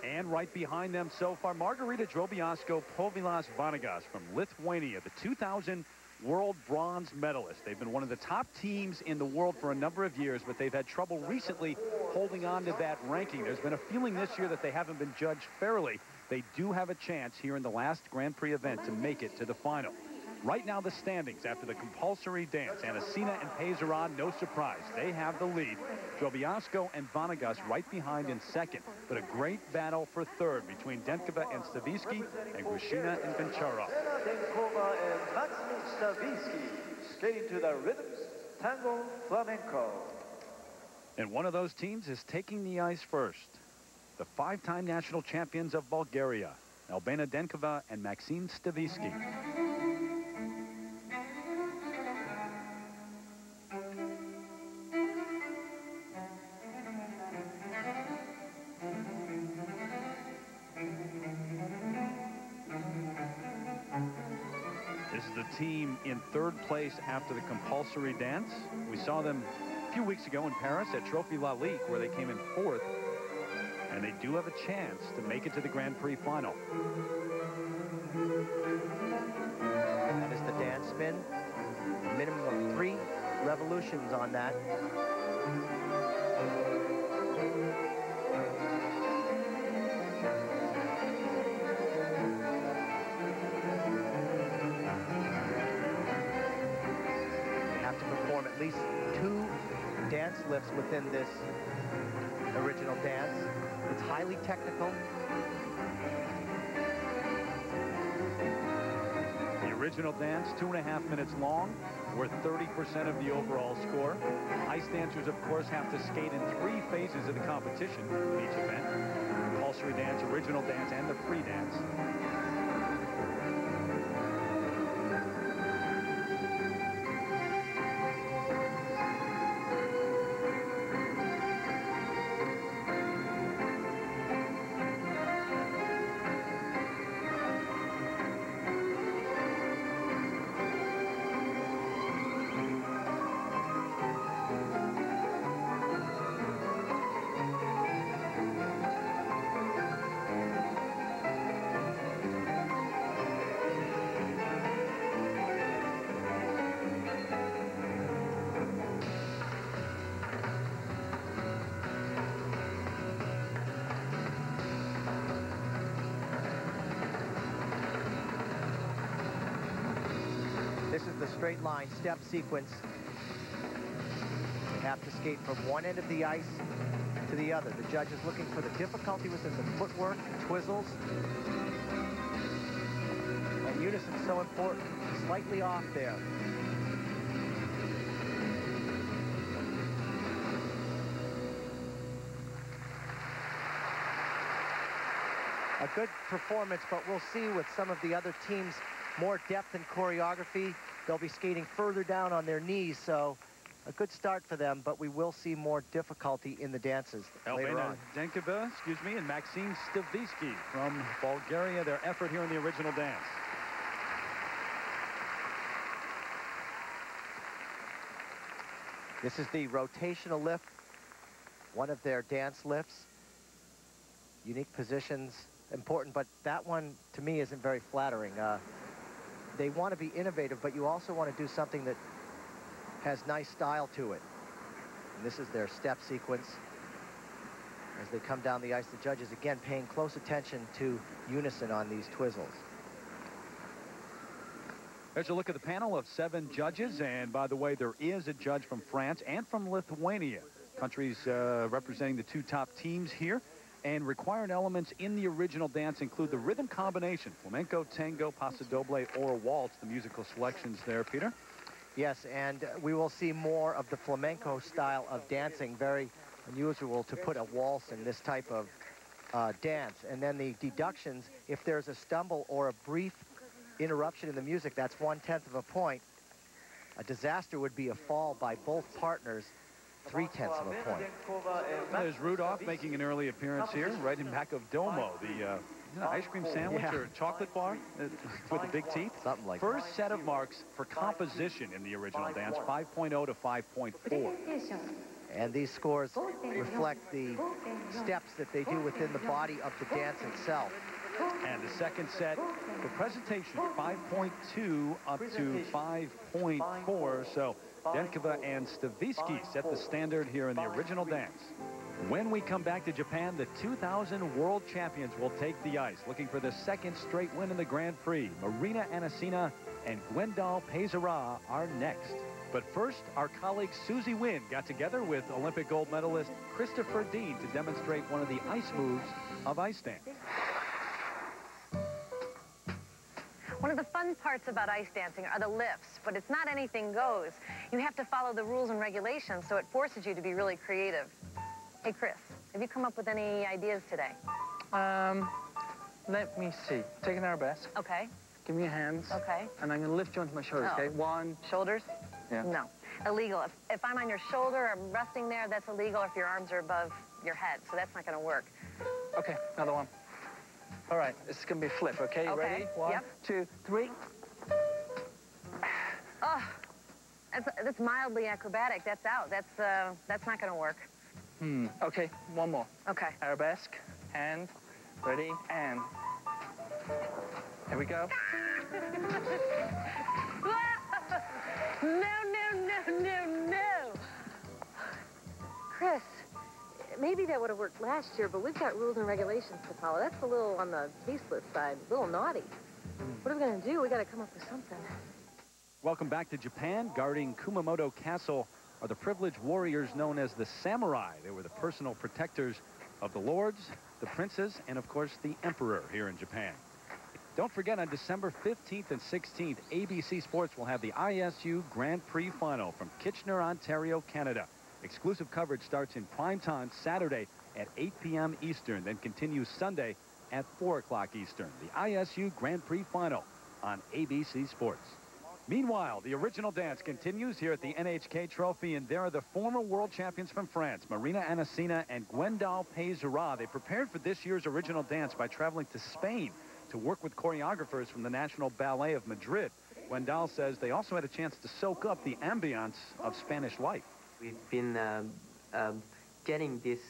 And right behind them so far, Margarita Drobiazko Povilas Vanagas from Lithuania, the 2000 world bronze medalist. They've been one of the top teams in the world for a number of years, but they've had trouble recently holding on to that ranking. There's been a feeling this year that they haven't been judged fairly. They do have a chance here in the last Grand Prix event to make it to the final. Right now, the standings after the compulsory dance. Anissina and Peizerat, no surprise. They have the lead. Drobiazko and Vanagas right behind in second. But a great battle for third between Denkova and Stavisky and Grushina and Goncharov. Denkova and Maximin Stavisky skating to the rhythms, tango, flamenco. And one of those teams is taking the ice first. The five-time national champions of Bulgaria, Albena Denkova and Maxim Stavisky. Team in third place after the compulsory dance. We saw them a few weeks ago in Paris at Trophy Lalique, where they came in fourth. And they do have a chance to make it to the Grand Prix final. That is the dance spin. Minimum of three revolutions on that. Within this original dance. It's highly technical. The original dance, two and a half minutes long, worth 30% of the overall score. Ice dancers, of course, have to skate in three phases of the competition in each event. Compulsory dance, original dance, and the free dance. Straight line step sequence. You have to skate from one end of the ice to the other. The judge is looking for the difficulty within the footwork, the twizzles. And unison so important. Slightly off there. A good performance, but we'll see with some of the other teams more depth in choreography. They'll be skating further down on their knees, so a good start for them, but we will see more difficulty in the dances later on. Denkova, excuse me, and Maxime Stavisky from Bulgaria, their effort here in the original dance. This is the rotational lift, one of their dance lifts. Unique positions, important, but that one, to me, isn't very flattering. Uh, they want to be innovative, but you also want to do something that has nice style to it. And this is their step sequence. As they come down the ice, the judges, again, paying close attention to unison on these twizzles. There's a look at the panel of seven judges, and by the way, there is a judge from France and from Lithuania, countries uh, representing the two top teams here. And required elements in the original dance include the rhythm combination, flamenco, tango, paso doble, or waltz, the musical selections there, Peter. Yes, and we will see more of the flamenco style of dancing. Very unusual to put a waltz in this type of uh, dance. And then the deductions, if there's a stumble or a brief interruption in the music, that's one-tenth of a point. A disaster would be a fall by both partners, three-tenths of a point. There's Rudolph making an early appearance here, right in back of Domo, the uh, you know, ice cream sandwich Yeah. or chocolate bar uh, (laughs) with the big teeth. Something like First set of marks for composition in the original dance, 5.0 to 5.4. And these scores reflect the steps that they do within the body of the dance itself. And the second set, the presentation, 5.2 up to 5.4. So Denkova and Stavisky set the standard here in the original dance. When we come back to Japan, the 2000 world champions will take the ice, looking for the second straight win in the Grand Prix. Marina Anissina and Gwendal Peizerat are next. But first, our colleague Susie Wynn got together with Olympic gold medalist Christopher Dean to demonstrate one of the ice moves of ice dance. One of the fun parts about ice dancing are the lifts, but it's not anything goes. You have to follow the rules and regulations, so it forces you to be really creative. Hey, Chris, have you come up with any ideas today? Um, let me see. Taking our best. Okay. Give me your hands. Okay. And I'm going to lift you onto my shoulders, Oh. okay? One. Shoulders? Yeah. No. Illegal. If, if I'm on your shoulder, or I'm resting there, that's illegal if your arms are above your head, so that's not going to work. Okay, another one. All right, this is going to be a flip, okay? You Okay, Ready? One, yep. two, three. Oh, that's, that's mildly acrobatic. That's out. That's, uh, that's not going to work. Hmm. Okay, one more. Okay. Arabesque, and, ready, and. Here we go. (laughs) no, no, no, no, no. Chris, maybe that would have worked last year, but we've got rules and regulations to follow. That's a little on the tasteless side, a little naughty. Hmm. What are we going to do? We got to come up with something. Welcome back to Japan. Guarding Kumamoto Castle are the privileged warriors known as the samurai. They were the personal protectors of the lords, the princes, and of course the emperor here in Japan. Don't forget on December 15th and 16th, ABC Sports will have the ISU Grand Prix Final from Kitchener, Ontario, Canada. Exclusive coverage starts in prime time Saturday at 8 p.m. Eastern, then continues Sunday at 4 o'clock Eastern. The ISU Grand Prix Final on ABC Sports. Meanwhile, the original dance continues here at the NHK Trophy, and there are the former world champions from France, Marina Anissina and Gwendal Peizerat. They prepared for this year's original dance by traveling to Spain to work with choreographers from the National Ballet of Madrid. Gwendal says they also had a chance to soak up the ambiance of Spanish life. We've been um, um, getting this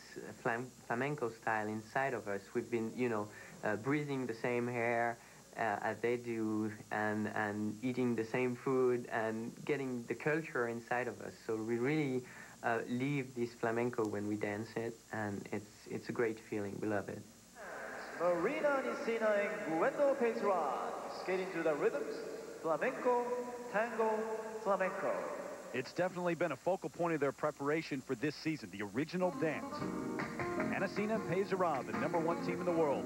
flam flamenco style inside of us. We've been, you know, uh, breathing the same air uh, as they do and, and eating the same food and getting the culture inside of us. So we really uh, live this flamenco when we dance it and it's, it's a great feeling. We love it. Marina Anissina and Gwendal Peizerat skating to the rhythms, flamenco, tango, flamenco. It's definitely been a focal point of their preparation for this season, the original dance. Anissina and the number one team in the world.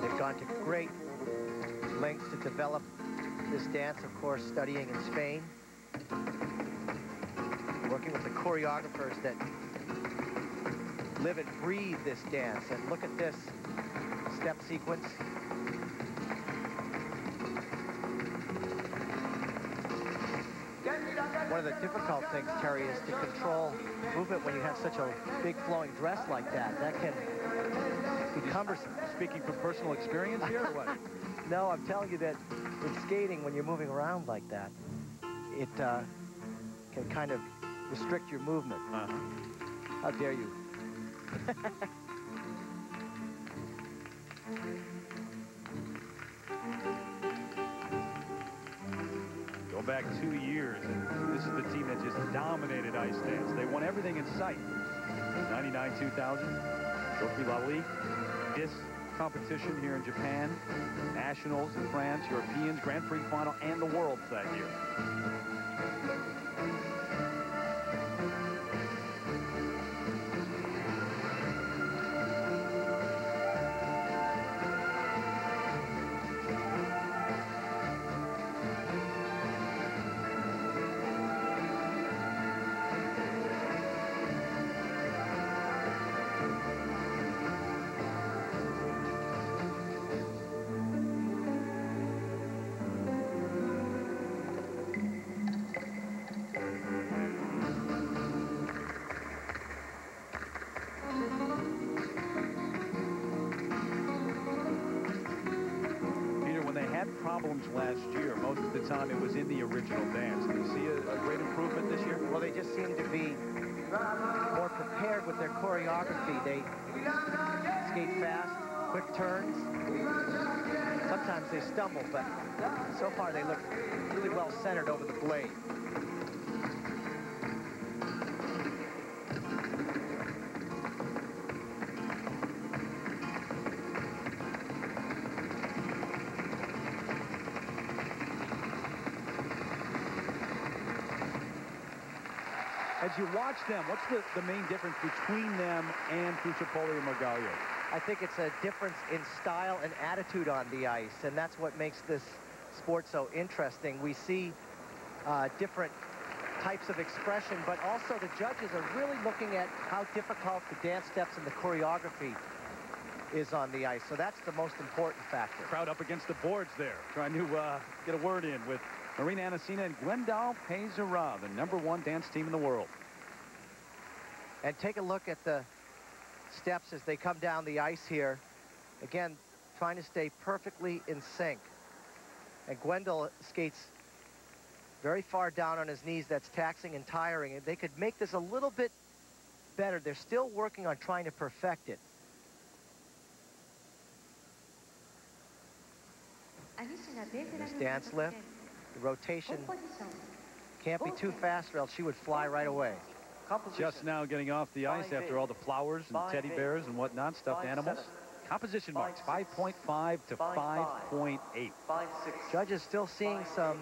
They've gone to great lengths to develop this dance, of course, studying in Spain. Working with the choreographers that live and breathe this dance. And look at this step sequence. Of the difficult things, Terry, is to control movement when you have such a big flowing dress like that. That can be cumbersome. Speaking from personal experience here, or what? (laughs) no, I'm telling you that in skating, when you're moving around like that, it uh, can kind of restrict your movement. Uh -huh. How dare you? (laughs) dominated ice dance. They won everything in sight. 99-2000, Trophy Lalique, this competition here in Japan, Nationals in France, Europeans, Grand Prix final, and the Worlds that year. Last year. Most of the time it was in the original dance. Do you see a, a, great improvement this year? Well, they just seem to be more prepared with their choreography. They skate fast, quick turns. Sometimes they stumble, but so far they look really well centered over the blade. As you watch them, what's the, the main difference between them and Fusar-Poli and Margaglio? I think it's a difference in style and attitude on the ice, and that's what makes this sport so interesting. We see uh, different types of expression, but also the judges are really looking at how difficult the dance steps and the choreography is on the ice. So that's the most important factor. Crowd up against the boards there, trying to uh, get a word in with Marina Anissina and Gwendal Peizerat, the number one dance team in the world. And take a look at the steps as they come down the ice here. Again, trying to stay perfectly in sync. And Gwendal skates very far down on his knees. That's taxing and tiring. And they could make this a little bit better. They're still working on trying to perfect it. This dance lift, the rotation can't be too fast or else she would fly right away. Just now getting off the ice after all the flowers and teddy bears and whatnot, stuffed animals. Composition marks 5.5 to 5.8. Judges still seeing some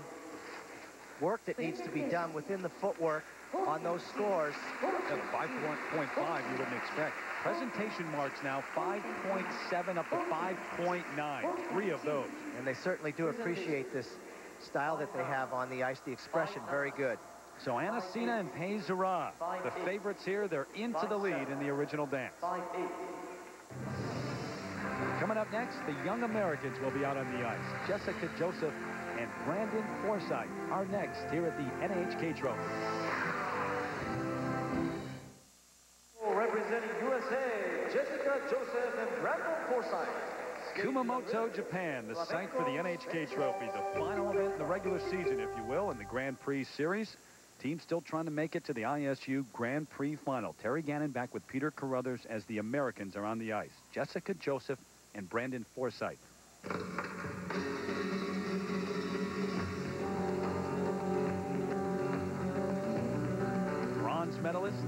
work that needs to be done within the footwork on those scores. 5.5 you wouldn't expect. Presentation marks now 5.7 up to 5.9. Three of those. And they certainly do appreciate this style that they have on the ice, the expression, very good. So Anissina and Peizerat, the favorites here, they're into the lead in the original dance. Coming up next, the young Americans will be out on the ice. Jessica Joseph and Brandon Forsythe are next here at the NHK Trophy. Representing USA, Jessica Joseph and Brandon Forsythe. Kumamoto, Japan, the site for the NHK Trophy, the final event in the regular season, if you will, in the Grand Prix Series. Team still trying to make it to the ISU Grand Prix Final. Terry Gannon back with Peter Carruthers as the Americans are on the ice. Jessica Joseph and Brandon Forsythe. Bronze medalist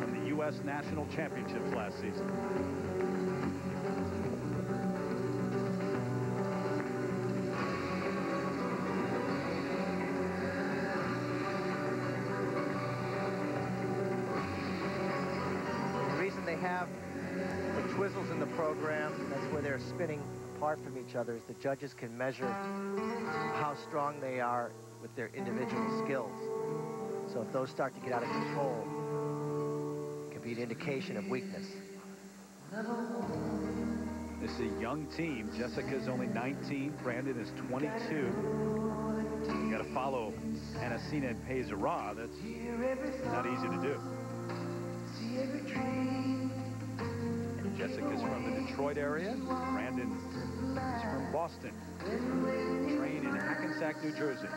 from the U.S. National Championships last season. Have the twizzles in the program, that's where they're spinning apart from each other, is the judges can measure how strong they are with their individual skills. So if those start to get out of control, it can be an indication of weakness. This is a young team. Jessica's only 19. Brandon is 22. You got to follow Anissina and Peizerat. That's not easy to do. Jessica's from the Detroit area. Brandon is from Boston. Trained in Hackensack, New Jersey.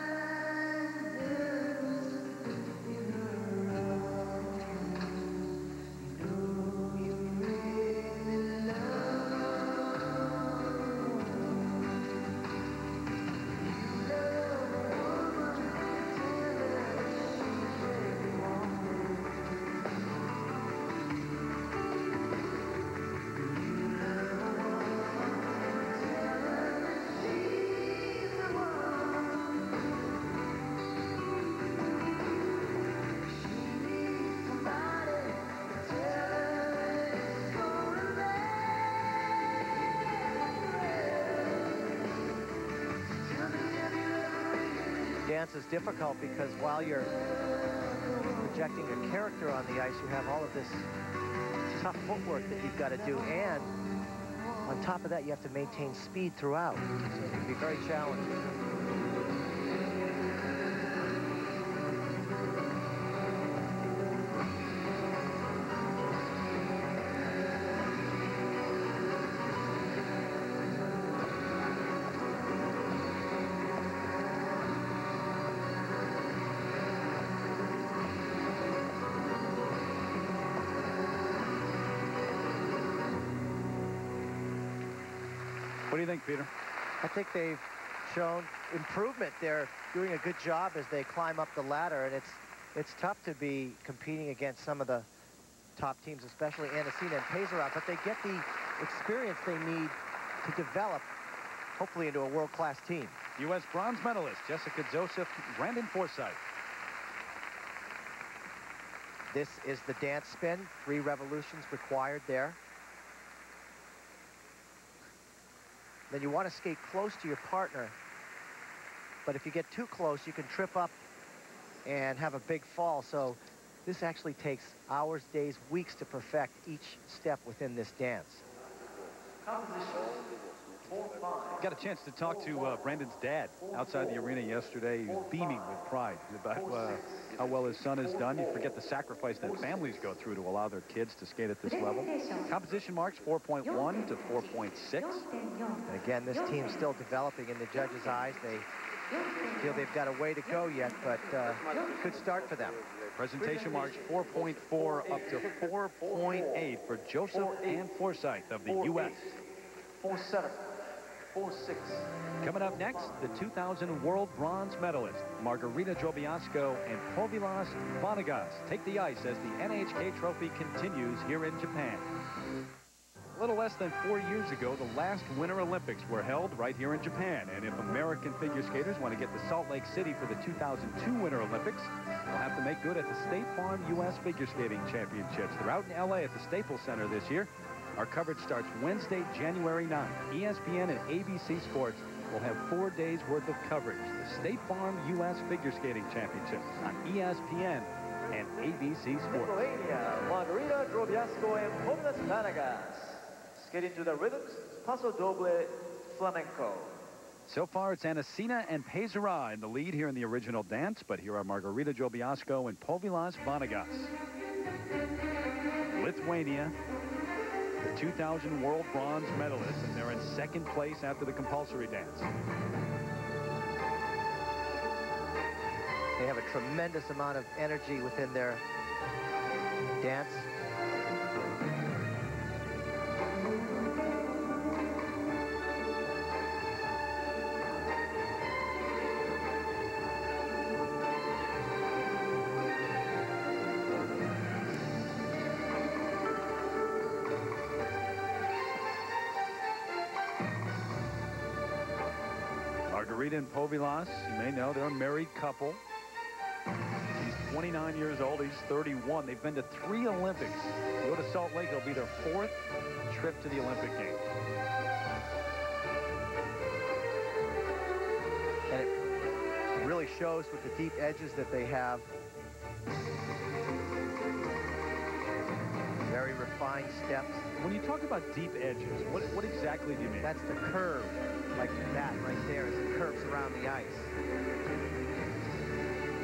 Is difficult because while you're projecting a character on the ice, you have all of this tough footwork that you've got to do, and on top of that, you have to maintain speed throughout. So it can be very challenging. You think, Peter? I think they've shown improvement. They're doing a good job as they climb up the ladder, and it's it's tough to be competing against some of the top teams, especially Anissina and Peizerat, but they get the experience they need to develop, hopefully into a world-class team. U.S. bronze medalist Jessica Joseph, Brandon Forsythe. This is the dance spin, three revolutions required there. Then you want to skate close to your partner, but if you get too close, you can trip up and have a big fall. So this actually takes hours, days, weeks to perfect each step within this dance. Got a chance to talk to uh, Brandon's dad outside the arena yesterday. He was beaming with pride about uh, how well his son has done. You forget the sacrifice that families go through to allow their kids to skate at this level. Composition marks 4.1 to 4.6. And again, this team's still developing in the judges' eyes. They feel they've got a way to go yet, but uh, good start for them. Presentation marks 4.4 up to 4.8 for Joseph and Forsythe of the U.S. 4-7, 4-6. Coming up next, the 2000 World Bronze medalist, Margarita Drobiazko and Povilas Vanagas take the ice as the NHK Trophy continues here in Japan. a little less than four years ago, the last Winter Olympics were held right here in Japan. And if American figure skaters want to get to Salt Lake City for the 2002 Winter Olympics, they'll have to make good at the State Farm U.S. Figure Skating Championships. They're out in L.A. at the Staples Center this year. Our coverage starts Wednesday, January 9th. ESPN and ABC Sports will have four days worth of coverage. The State Farm U.S. Figure Skating Championships on ESPN and ABC Sports. Lithuania, Margarita Drobiazko and Povilas Vanagas. Skating to the rhythms, Paso Doble Flamenco. So far, it's Anissina and Peizerat in the lead here in the original dance, but here are Margarita Drobiazko and Povilas Vanagas. Lithuania, 2000 world bronze medalists, and they're in second place after the compulsory dance. They have a tremendous amount of energy within their dance. Margarita and Povilas, you may know, they're a married couple. He's 29 years old. He's 31. They've been to three Olympics. They go to Salt Lake. It'll be their fourth trip to the Olympic Games. And it really shows with the deep edges that they have. Very refined steps. When you talk about deep edges, what, what exactly do you mean? That's the curve, like that right there as it curves around the ice.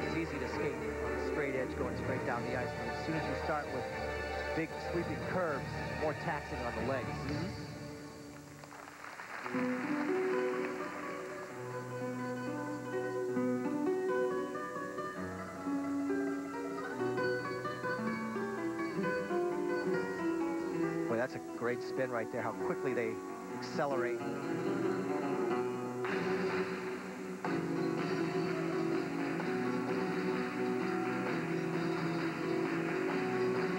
It's easy to skate on the straight edge going straight down the ice, but as soon as you start with big sweeping curves, more taxing on the legs. Boy, that's great spin right there, how quickly they accelerate.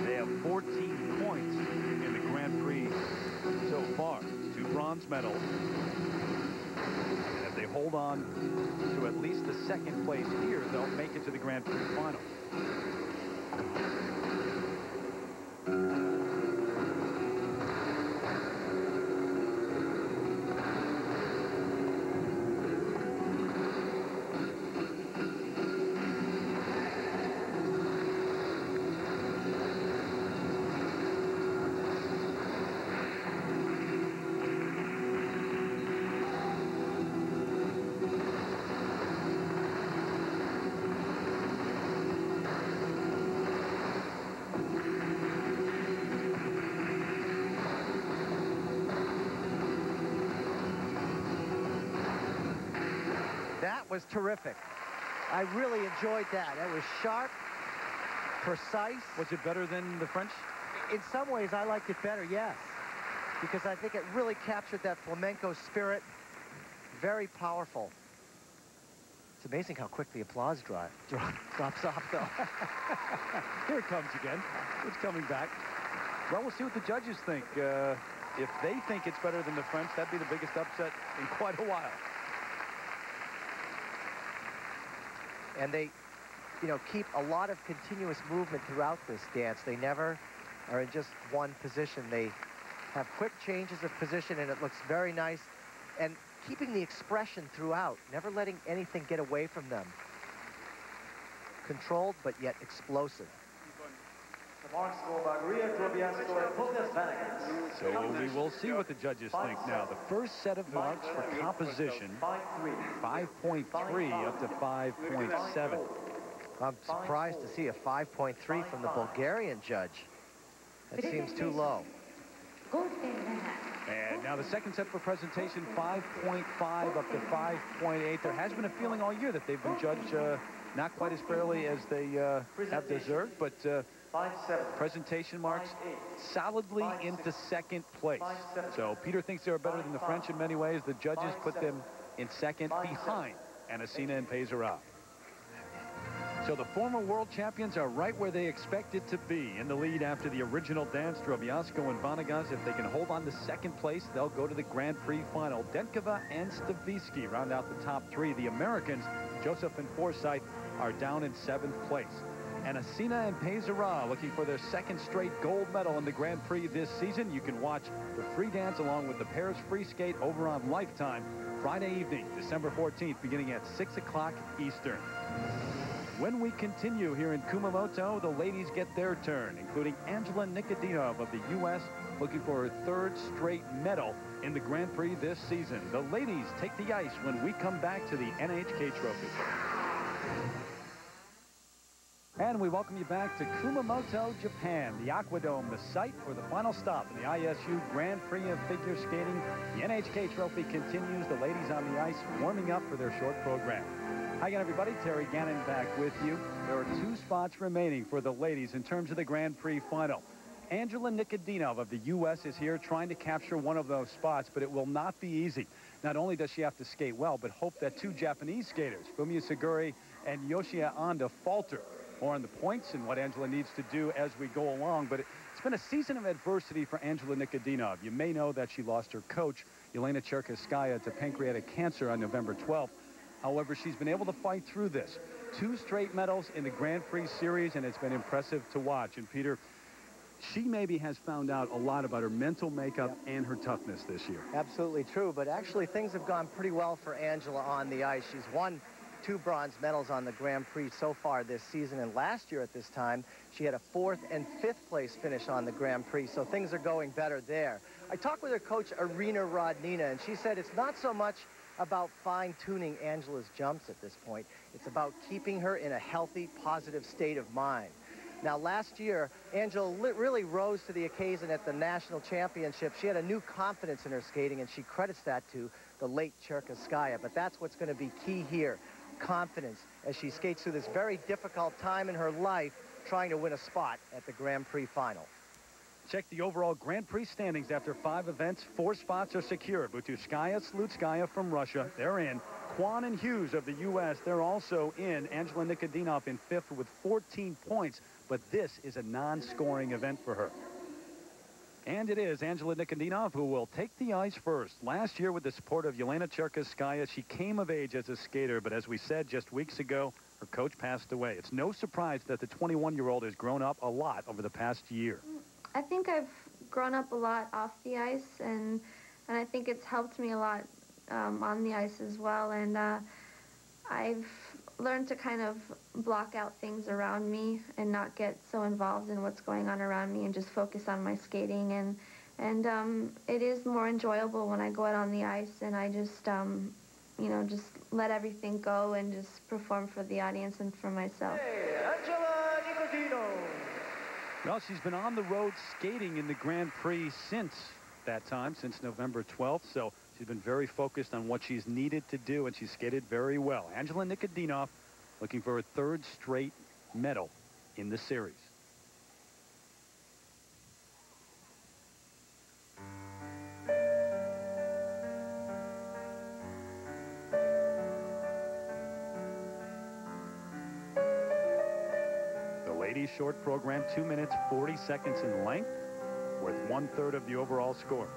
They have 14 points in the Grand Prix so far. Two bronze medals. And if they hold on to at least the second place here, they'll make it to the Grand Prix final. Was terrific. I really enjoyed that. It was sharp, precise. Was it better than the French? In some ways, I liked it better, yes. Because I think it really captured that flamenco spirit. Very powerful. It's amazing how quick the applause dri drop, drops off, though. (laughs) Here it comes again. It's coming back. Well, we'll see what the judges think. Uh, if they think it's better than the French, that'd be the biggest upset in quite a while. And they, you know, keep a lot of continuous movement throughout this dance. They never are in just one position. They have quick changes of position, and it looks very nice. And keeping the expression throughout, never letting anything get away from them. Controlled, but yet explosive. The marks for Margarita Drobiazko and Povilas Vanagas. So we will see what the judges think now. The first set of marks for composition, 5.3 up to 5.7. I'm surprised to see a 5.3 from the Bulgarian judge. That seems too low. And now the second set for presentation, 5.5 up to 5.8. There has been a feeling all year that they've been judged uh, not quite as fairly as they uh, have deserved, but uh, presentation marks solidly into second place. So Peter thinks they're better than the French in many ways. The judges put them in second behind Anissina and Peizerat. So the former world champions are right where they expected to be in the lead after the original dance. Drobiazko and Vanagas, if they can hold on to second place, they'll go to the Grand Prix final. Denkova and Stavisky round out the top three. The Americans, Joseph and Forsythe, are down in seventh place. Anissina and Peizerat looking for their second straight gold medal in the Grand Prix this season. You can watch the free dance along with the pairs free skate over on Lifetime Friday evening, December 14th, beginning at 6 o'clock Eastern. When we continue here in Kumamoto, the ladies get their turn, including Angela Nikodinov of the U.S. looking for her third straight medal in the Grand Prix this season. The ladies take the ice when we come back to the NHK Trophy. And we welcome you back to Kumamoto, Japan, the Aquadome, the site for the final stop in the ISU Grand Prix of Figure Skating. The NHK Trophy continues. The ladies on the ice warming up for their short program. Hi again, everybody. Terry Gannon back with you. There are two spots remaining for the ladies in terms of the Grand Prix final. Angela Nikodinov of the U.S. is here trying to capture one of those spots, but it will not be easy. Not only does she have to skate well, but hope that two Japanese skaters, Fumie Suguri and Yoshie Onda, falter more on the points and what Angela needs to do as we go along. But it's been a season of adversity for Angela Nikodinov. You may know that she lost her coach, Elena Cherkasskaya, to pancreatic cancer on November 12th. However, she's been able to fight through this. Two straight medals in the Grand Prix Series, and it's been impressive to watch. And, Peter, she maybe has found out a lot about her mental makeup and her toughness this year. Absolutely true, but actually things have gone pretty well for Angela on the ice. She's won two bronze medals on the Grand Prix so far this season. And last year at this time, she had a fourth and fifth place finish on the Grand Prix. So things are going better there. I talked with her coach, Irina Rodnina, and she said it's not so much about fine-tuning Angela's jumps at this point. It's about keeping her in a healthy, positive state of mind. Now, last year, Angela really rose to the occasion at the national championship. She had a new confidence in her skating, and she credits that to the late Cherkasskaya. But that's what's going to be key here confidence as she skates through this very difficult time in her life trying to win a spot at the Grand Prix final. Check the overall Grand Prix standings after five events. Four spots are secured. Butyrskaya, Slutskaya from Russia, they're in. Kwan and Hughes of the U.S., they're also in. Angela Nikodinov in fifth with 14 points, but this is a non-scoring event for her. And it is Angela Nikodinov who will take the ice first. Last year, with the support of Yelena Cherkasskaya, she came of age as a skater, but as we said just weeks ago, her coach passed away. It's no surprise that the 21-year-old has grown up a lot over the past year. I think I've grown up a lot off the ice, and and I think it's helped me a lot um, on the ice as well. And uh, I've learn to kind of block out things around me and not get so involved in what's going on around me and just focus on my skating and and um, it is more enjoyable when I go out on the ice and I just um, you know just let everything go and just perform for the audience and for myself. Hey, Angela Nikodinov. Well, she's been on the road skating in the Grand Prix since that time, since November 12th, so She's been very focused on what she's needed to do, and she's skated very well. Angela Nikodinov looking for a third straight medal in the series. The ladies short program, 2 minutes 40 seconds in length, worth one-third of the overall score.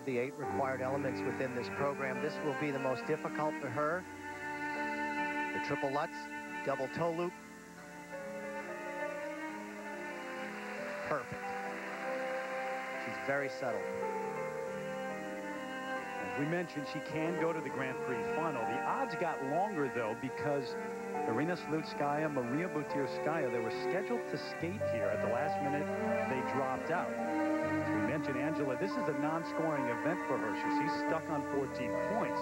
Of the eight required elements within this program, this will be the most difficult for her. The triple Lutz, double toe loop. Perfect. She's very settled. As we mentioned, she can go to the Grand Prix final. The odds got longer, though, because Irina Slutskaya, Maria Butyrskaya, they were scheduled to skate here. At the last minute, they dropped out mentioned, Angela, this is a non-scoring event for her. She's stuck on 14 points.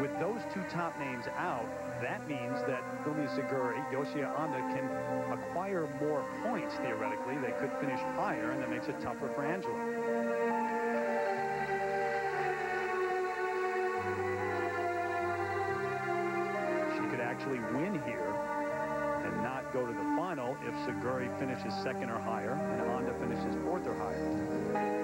With those two top names out, that means that Fumie Suguri, Yoshie Onda can acquire more points, theoretically. They could finish higher, and that makes it tougher for Angela. She could actually win here Suguri finishes second or higher and Onda finishes fourth or higher.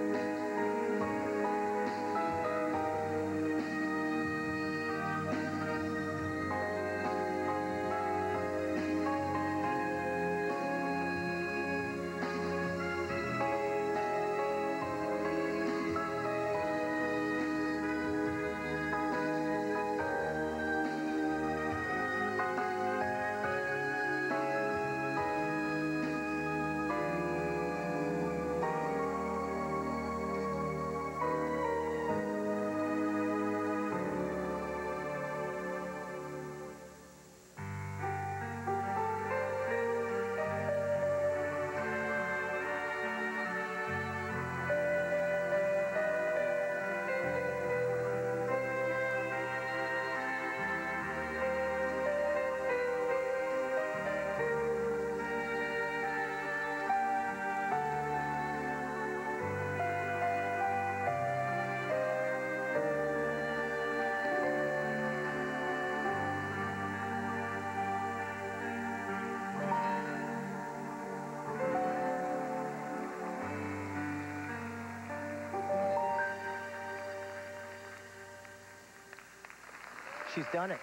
She's done it.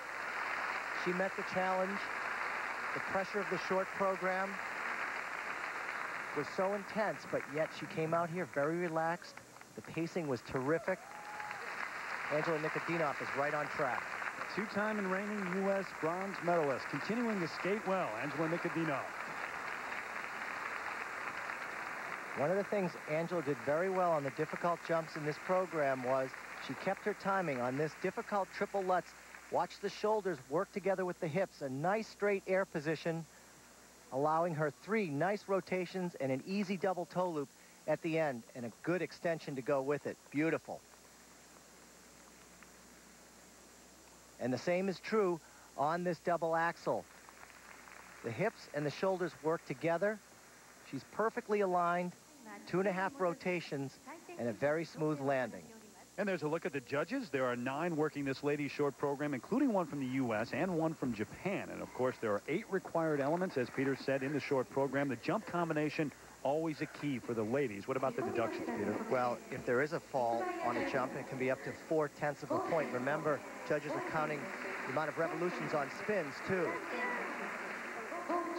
She met the challenge. The pressure of the short program was so intense, but yet she came out here very relaxed. The pacing was terrific. Angela Nikodinov is right on track. Two-time and reigning U.S. bronze medalist, continuing to skate well, Angela Nikodinov. One of the things Angela did very well on the difficult jumps in this program was she kept her timing on this difficult triple Lutz. Watch the shoulders work together with the hips. A nice straight air position, allowing her three nice rotations and an easy double toe loop at the end, and a good extension to go with it. Beautiful. And the same is true on this double axel. The hips and the shoulders work together. She's perfectly aligned, two and a half rotations, and a very smooth landing. And there's a look at the judges. There are nine working this ladies short program, including one from the U.S. and one from Japan. And of course, there are eight required elements, as Peter said, in the short program. The jump combination, always a key for the ladies. What about the deductions, Peter? Well, if there is a fall on a jump, it can be up to four tenths of a point. Remember, judges are counting the amount of revolutions on spins, too.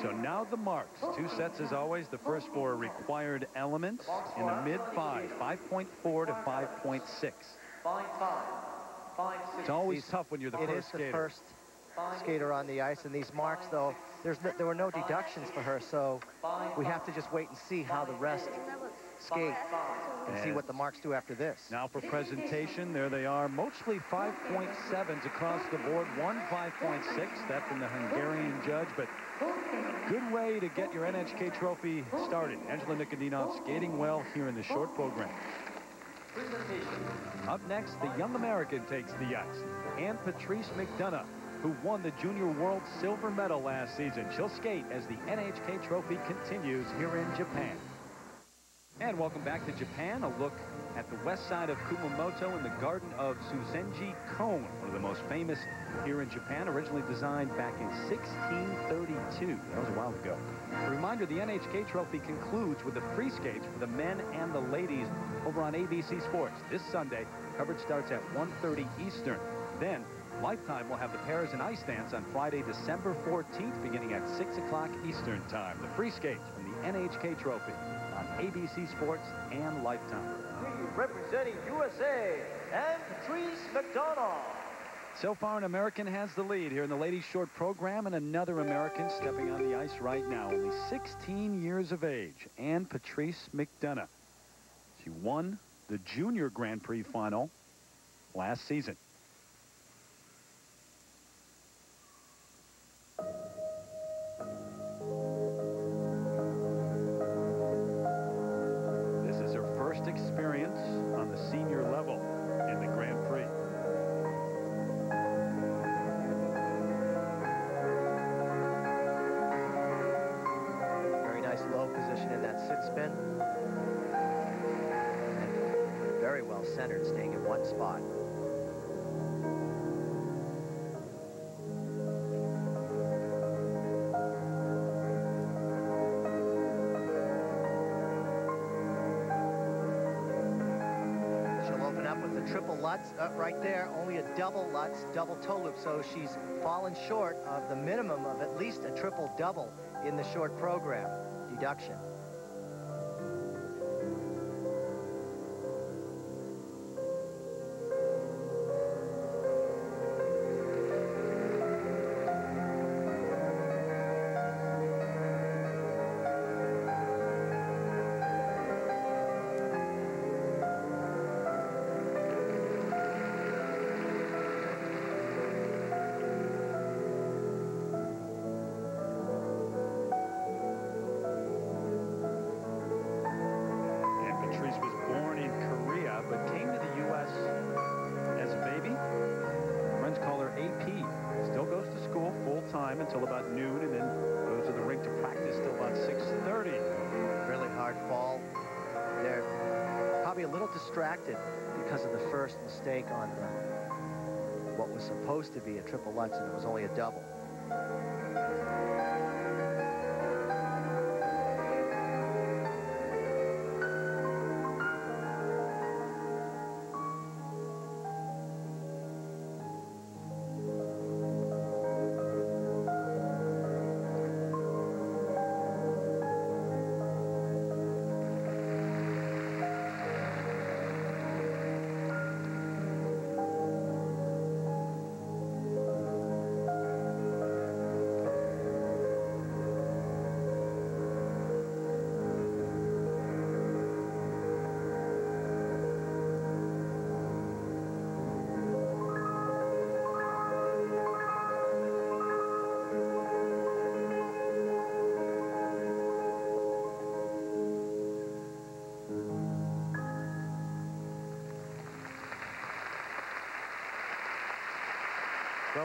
So now the marks. Two sets as always. The first four required elements in the mid five, 5.4 to 5.6. It's always These- tough when you're the it first is the skater. first skater on the ice, and these marks, though, there's no, there were no deductions for her, so we have to just wait and see how the rest skate and see what the marks do after this. Now for presentation, there they are. Mostly 5.7s across the board. One 5.6, that from the Hungarian judge, but good way to get your NHK trophy started. Angela Nikodinov skating well here in the short program. Up next, the young American takes the ice. And Patrice McDonough, who won the Junior World Silver Medal last season. She'll skate as the NHK trophy continues here in Japan. And welcome back to Japan. A look at the west side of Kumamoto in the garden of Suizenji Koen, one of the most famous here in Japan, originally designed back in 1632. That was a while ago. A reminder, the NHK Trophy concludes with the free skates for the men and the ladies over on ABC Sports. This Sunday, coverage starts at 1.30 Eastern. Then, Lifetime will have the pairs and ice dance on Friday, December 14th, beginning at 6 o'clock Eastern Time. The free skates from the NHK Trophy ABC Sports and Lifetime. We representing USA Ann Patrice McDonough. So far, an American has the lead here in the ladies' short program, and another American stepping on the ice right now, only 16 years of age, Ann Patrice McDonough. She won the Junior Grand Prix final last season. Centered, staying in one spot. She'll open up with the triple Lutz up right there, only a double Lutz, double toe loop, so she's fallen short of the minimum of at least a triple double in the short program deduction. Supposed to be a triple Lutz, and it was only a double.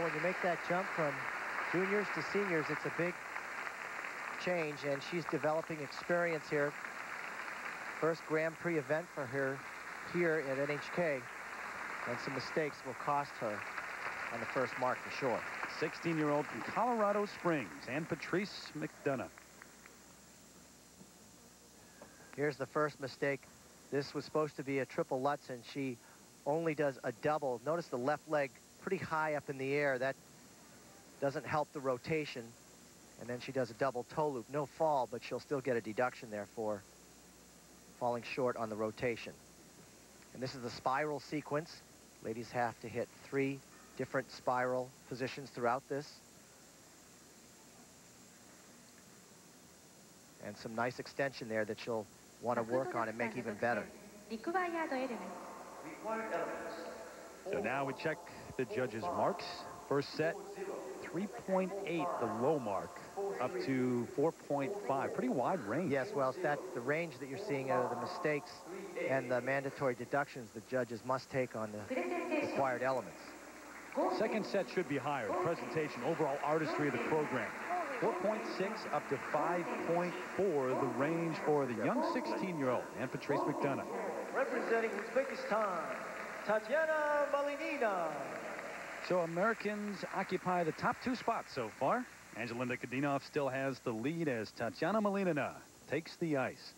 When you make that jump from juniors to seniors, it's a big change, and she's developing experience here. First Grand Prix event for her here at NHK, and some mistakes will cost her on the first mark for sure. 16-year-old from Colorado Springs, Ann Patrice McDonough. Here's the first mistake. This was supposed to be a triple Lutz, and she only does a double. Notice the left leg pretty high up in the air. That doesn't help the rotation. And then she does a double toe loop. No fall, but she'll still get a deduction there for falling short on the rotation. And this is the spiral sequence. Ladies have to hit three different spiral positions throughout this. And some nice extension there that she'll want to work on and make even better. So now we check the judges' marks. First set, 3.8, the low mark, up to 4.5. Pretty wide range. Yes, well, that's the range that you're seeing out of the mistakes and the mandatory deductions the judges must take on the required elements. Second set should be higher. Presentation, overall artistry of the program. 4.6 up to 5.4, the range for the young 16-year-old, Ann Patrice McDonough. Representing Uzbekistan, Tatiana Malinina. So Americans occupy the top two spots so far. Angela Nikodinov still has the lead as Tatiana Malinina takes the ice.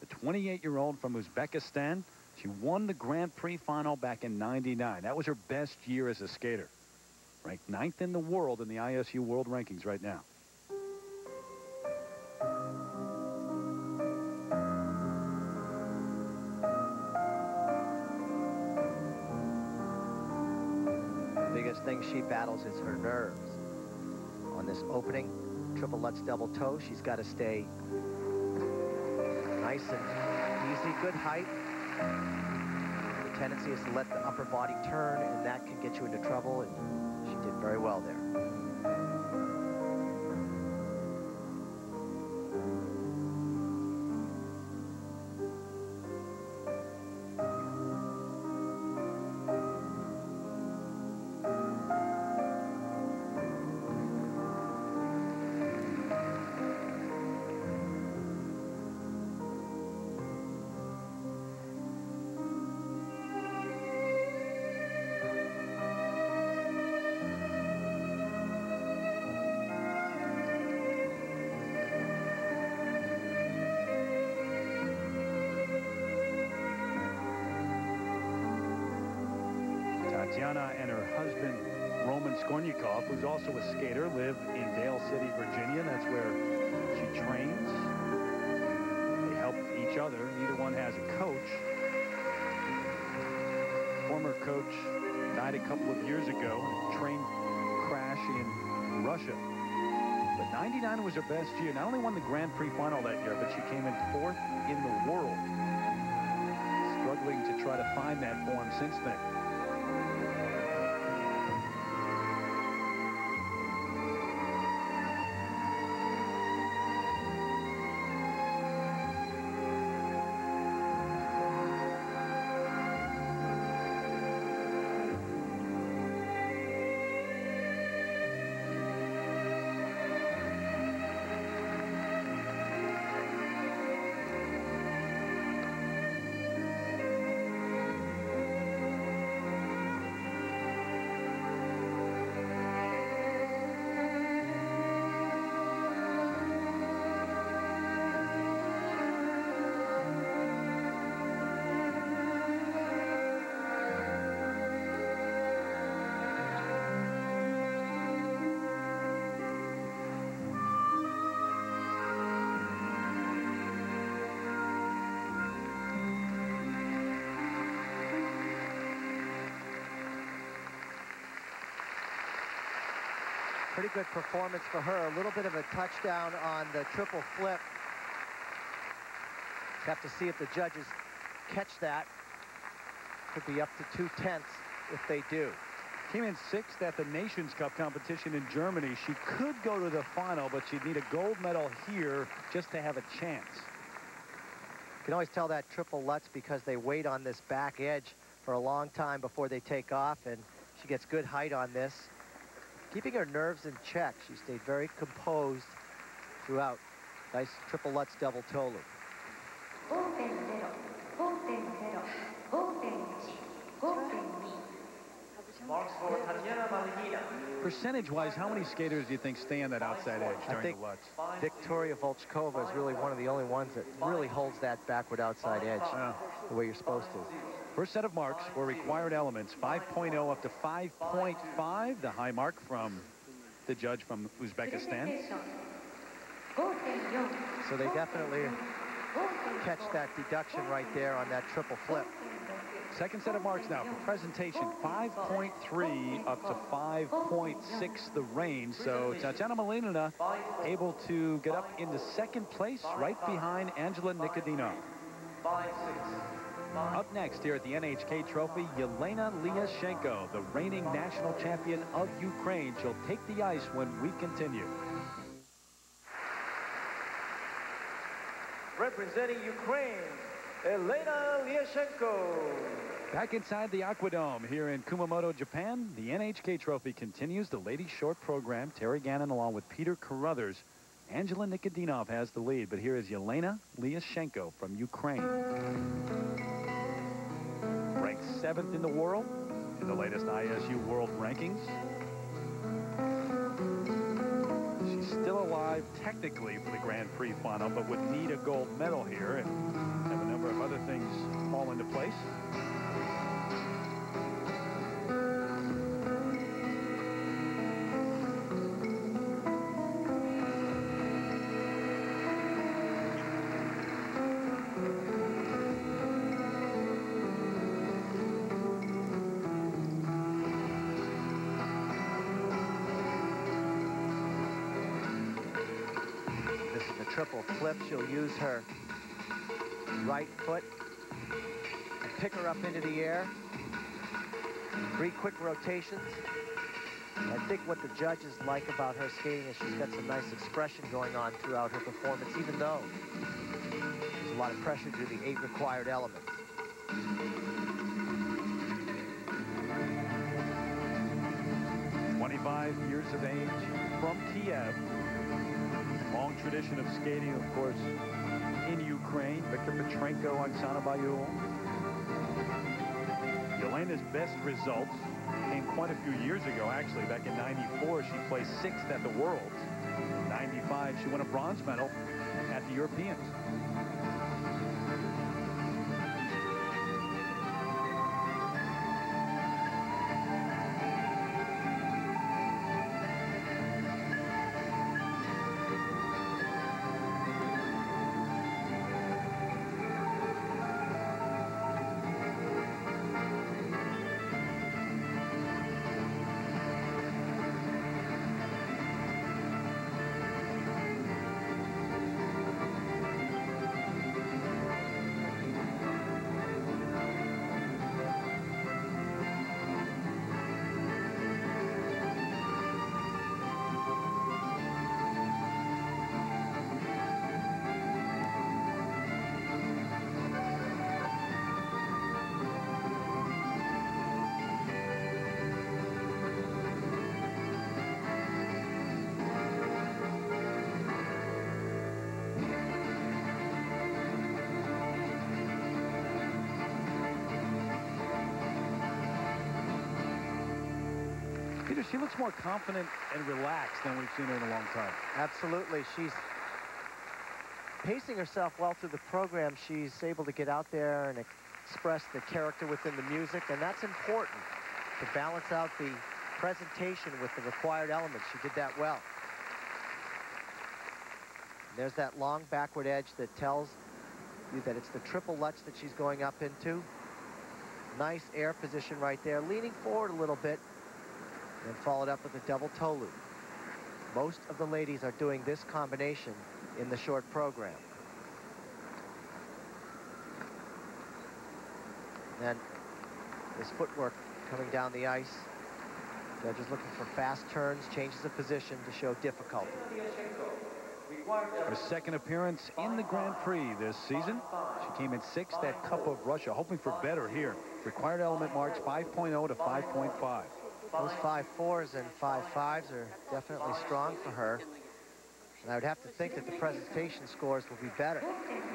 The 28-year-old from Uzbekistan, she won the Grand Prix final back in 99. That was her best year as a skater. Ranked ninth in the world in the ISU World Rankings right now. She battles is her nerves. On this opening triple Lutz double toe, she's got to stay nice and easy, good height. The tendency is to let the upper body turn, and that can get you into trouble, and she did very well there. Roman Skornyakov, who's also a skater, live in Dale City, Virginia. That's where she trains. They help each other. Neither one has a coach. Former coach died a couple of years ago train crash in Russia. But 99 was her best year. Not only won the Grand Prix final that year, but she came in fourth in the world. Struggling to try to find that form since then. Pretty good performance for her. A little bit of a touchdown on the triple flip. Have to see if the judges catch that. Could be up to two-tenths if they do. Came in sixth at the Nations Cup competition in Germany. She could go to the final, but she'd need a gold medal here just to have a chance. You can always tell that triple Lutz because they wait on this back edge for a long time before they take off, and she gets good height on this. Keeping her nerves in check. She stayed very composed throughout. Nice triple Lutz double toe loop. Marks for Tatiana Malinina. Percentage-wise, how many skaters do you think stay on that outside edge I during think the Lutz? Victoria Volchkova is really one of the only ones that really holds that backward outside edge the way you're supposed to. First set of marks for required elements, 5.0 up to 5.5, the high mark from the judge from Uzbekistan. So they definitely catch that deduction right there on that triple flip. Second set of marks now for presentation, 5.3 up to 5.6 the range. So Tatiana Malinina able to get up into second place right behind Angela Nikodinov. Up next here at the NHK Trophy, Yelena Liashenko, the reigning national champion of Ukraine. She'll take the ice when we continue. Representing Ukraine, Elena Liashenko. Back inside the Aquadome here in Kumamoto, Japan, the NHK Trophy continues the ladies short program. Terry Gannon along with Peter Carruthers. Angela Nikodinov has the lead, but here is Yelena Liashenko from Ukraine. Ranked seventh in the world in the latest ISU World Rankings. She's still alive technically for the Grand Prix final, but would need a gold medal here and have a number of other things fall into place. Flip. She'll use her right foot pick her up into the air. Three quick rotations. I think what the judges like about her skating is she's got some nice expression going on throughout her performance, even though there's a lot of pressure due to the eight required elements. Twenty-five years of age from Kiev. Tradition of skating, of course, in Ukraine. Viktor Petrenko Oksana Baiul. Yelena's best results came quite a few years ago, actually. Back in 94, she placed sixth at the Worlds. In 95, she won a bronze medal at the Europeans. She looks more confident and relaxed than we've seen her in a long time. Absolutely. She's pacing herself well through the program. She's able to get out there and express the character within the music, and that's important to balance out the presentation with the required elements. She did that well. There's that long backward edge that tells you that it's the triple Lutz that she's going up into. Nice air position right there, leaning forward a little bit, and followed up with a double toe loop. Most of the ladies are doing this combination in the short program. Then this footwork coming down the ice. Judges looking for fast turns, changes of position to show difficulty. Her second appearance in the Grand Prix this season. She came in sixth at Cup of Russia, hoping for better here. Required element marks 5.0 to 5.5. Those five fours and five fives are definitely strong for her. And I would have to think that the presentation scores will be better.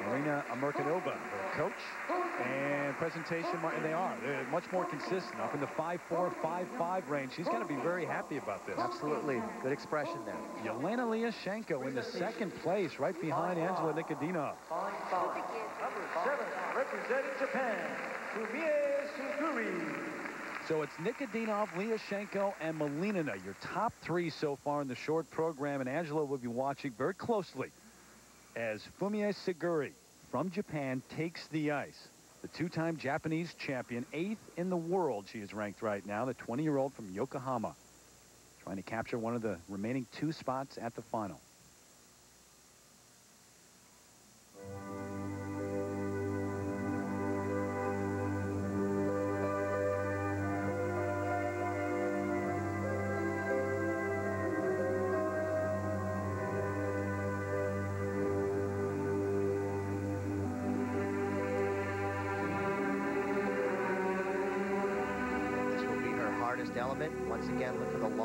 Marina Amirkhanova, her coach, and presentation, and they are. They're much more consistent, up in the 5-4, 5-5 range. She's got to be very happy about this. Absolutely. Good expression there. Yelena Liashenko in the second place, right behind Angela Nikodinov. Number seven, representing Japan, Fumie Suguri. So it's Nikodinov, Liashenko, and Malinina, your top three so far in the short program. And Angela will be watching very closely as Fumie Suguri from Japan takes the ice. The two-time Japanese champion, eighth in the world she is ranked right now, the 20-year-old from Yokohama, trying to capture one of the remaining two spots at the final.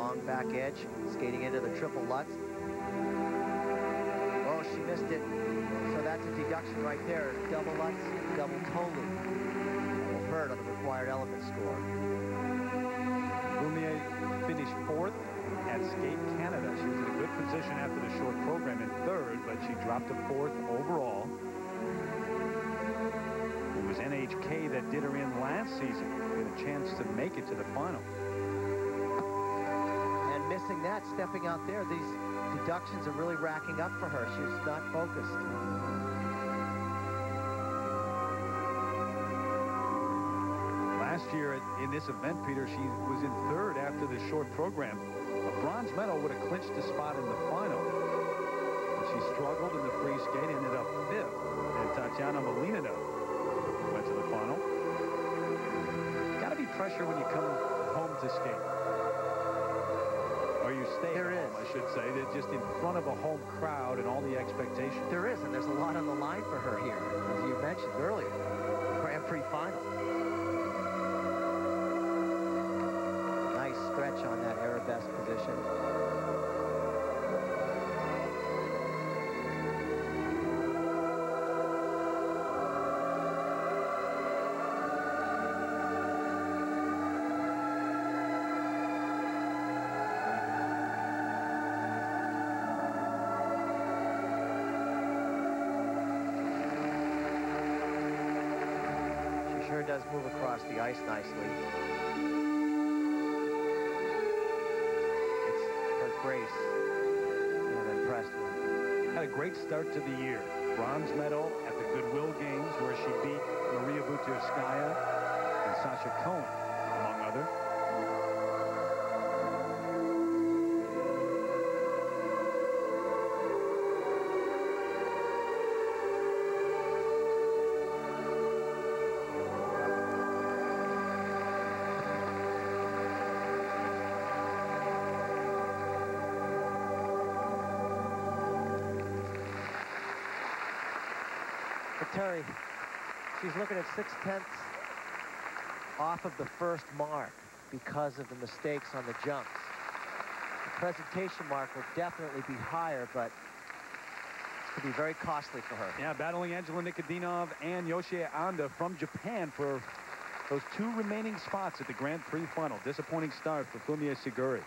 Long back edge, skating into the triple Lutz. Oh, she missed it. So that's a deduction right there. Double Lutz, double toe loop. Hurt on the required element score. Fumie finished fourth at Skate Canada. She was in a good position after the short program in third, but she dropped to fourth overall. It was NHK that did her in last season with a chance to make it to the final stepping out there. These deductions are really racking up for her. She's not focused. Last year in this event, Peter, she was in third after the short program. A bronze medal would have clinched a spot in the final. But she struggled in the free skate, ended up fifth. And Tatiana Malinina went to the final. Got to be pressure when you come home to skate stay there home, is. I should say. They're just in front of a home crowd and all the expectations. There is, and there's a lot on the line for her here, as you mentioned earlier. Grand Prix final. Nice stretch on that arabesque position. Does move across the ice nicely. It's her grace I'm impressed with. Had a great start to the year. Bronze medal at the Goodwill Games where she beat Maria Butyrskaya and Sasha Cohen, among others. Terry, she's looking at six-tenths off of the first mark because of the mistakes on the jumps. The presentation mark will definitely be higher, but it could be very costly for her. Yeah, battling Angela Nikodinov and Yoshie Onda from Japan for those two remaining spots at the Grand Prix final. Disappointing start for Fumie Suguri.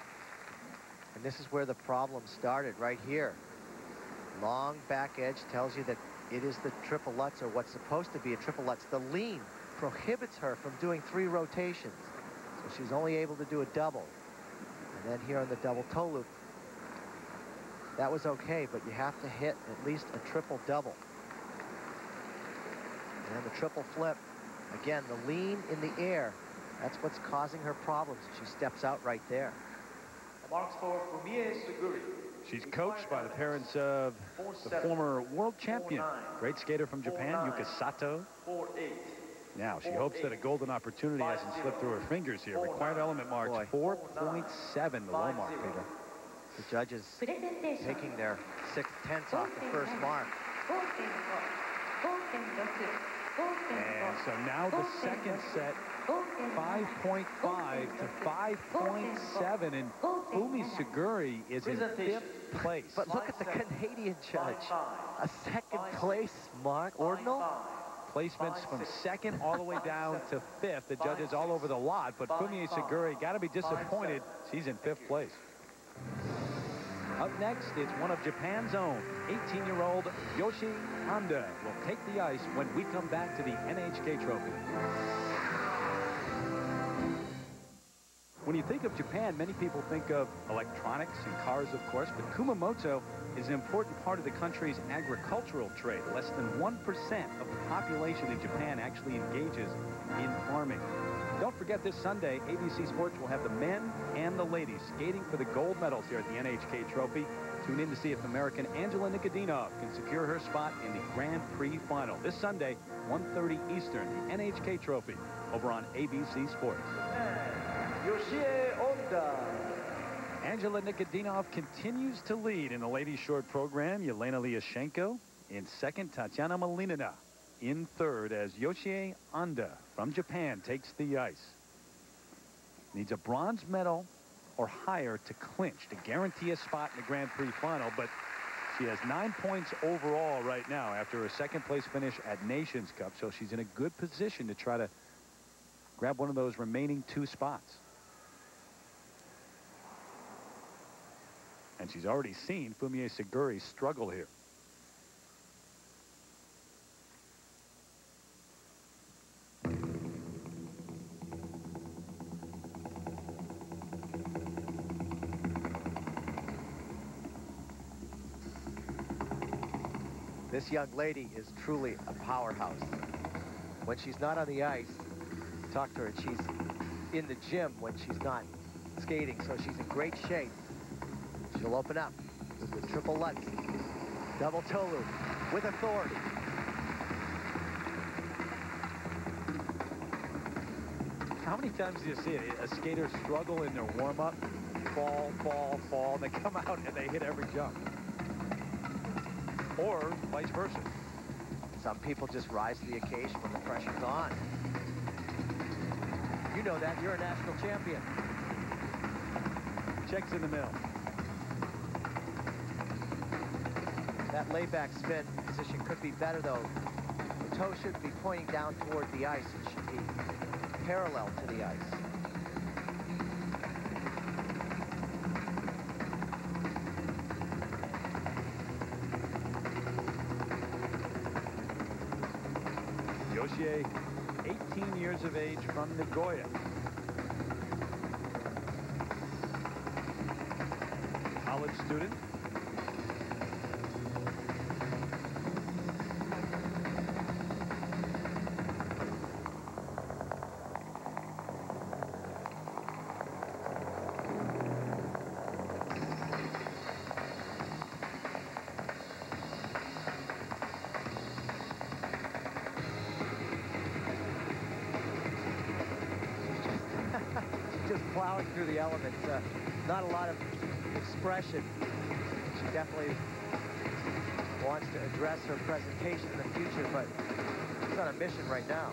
And this is where the problem started, right here. Long back edge tells you that it is the triple Lutz, or what's supposed to be a triple Lutz. The lean prohibits her from doing three rotations. So she's only able to do a double. And then here on the double toe loop, that was okay, but you have to hit at least a triple double. And the triple flip, again, the lean in the air, that's what's causing her problems. She steps out right there. Marks for Fumie Suguri. She's coached by the parents of the former world champion, great skater from Japan, Yuka Sato. Now, she hopes that a golden opportunity hasn't slipped through her fingers here. Required element marks. 4.7, the low mark, Peter. The judges taking their six tenths off the first mark. And so now the second set, 5.5 to 5.7, and Fumie Suguri is in fifth place. But look at the Canadian judge. A second place, Mark Ordinal. Placements from second all the way down to fifth. The judges all over the lot, but Fumie Suguri got to be disappointed. She's in fifth place. Up next, it's one of Japan's own 18-year-old Yoshie Onda will take the ice when we come back to the NHK Trophy. When you think of Japan, many people think of electronics and cars, of course, but Kumamoto is an important part of the country's agricultural trade. Less than 1% of the population in Japan actually engages in farming. Don't forget this Sunday, ABC Sports will have the men and the ladies skating for the gold medals here at the NHK Trophy. Tune in to see if American Angela Nikodinov can secure her spot in the Grand Prix final. This Sunday, 1.30 Eastern, the NHK Trophy over on ABC Sports. Yoshie Onda. Angela Nikodinov continues to lead in the ladies short program. Yelena Lyashenko in second. Tatiana Malinina in third as Yoshie Onda from Japan takes the ice. Needs a bronze medal or higher to clinch, to guarantee a spot in the Grand Prix final, but she has nine points overall right now after a second place finish at Nations Cup, so she's in a good position to try to grab one of those remaining two spots. And she's already seen Fumie Suguri struggle here. This young lady is truly a powerhouse. When she's not on the ice, talk to her, she's in the gym when she's not skating, so she's in great shape. She'll open up with the triple Lutz. Double toe loop with authority. How many times do you see it? A skater struggle in their warm-up, fall, fall, fall, and they come out and they hit every jump. Or vice versa. Some people just rise to the occasion when the pressure's on. You know that. You're a national champion. Checks in the middle. That layback spin position could be better, though. The toe should be pointing down toward the ice. It should be parallel to the ice. Yoshie, 18 years of age from Nagoya. College student. Plowing through the elements. Uh, not a lot of expression. She definitely wants to address her presentation in the future, but she's on a mission right now.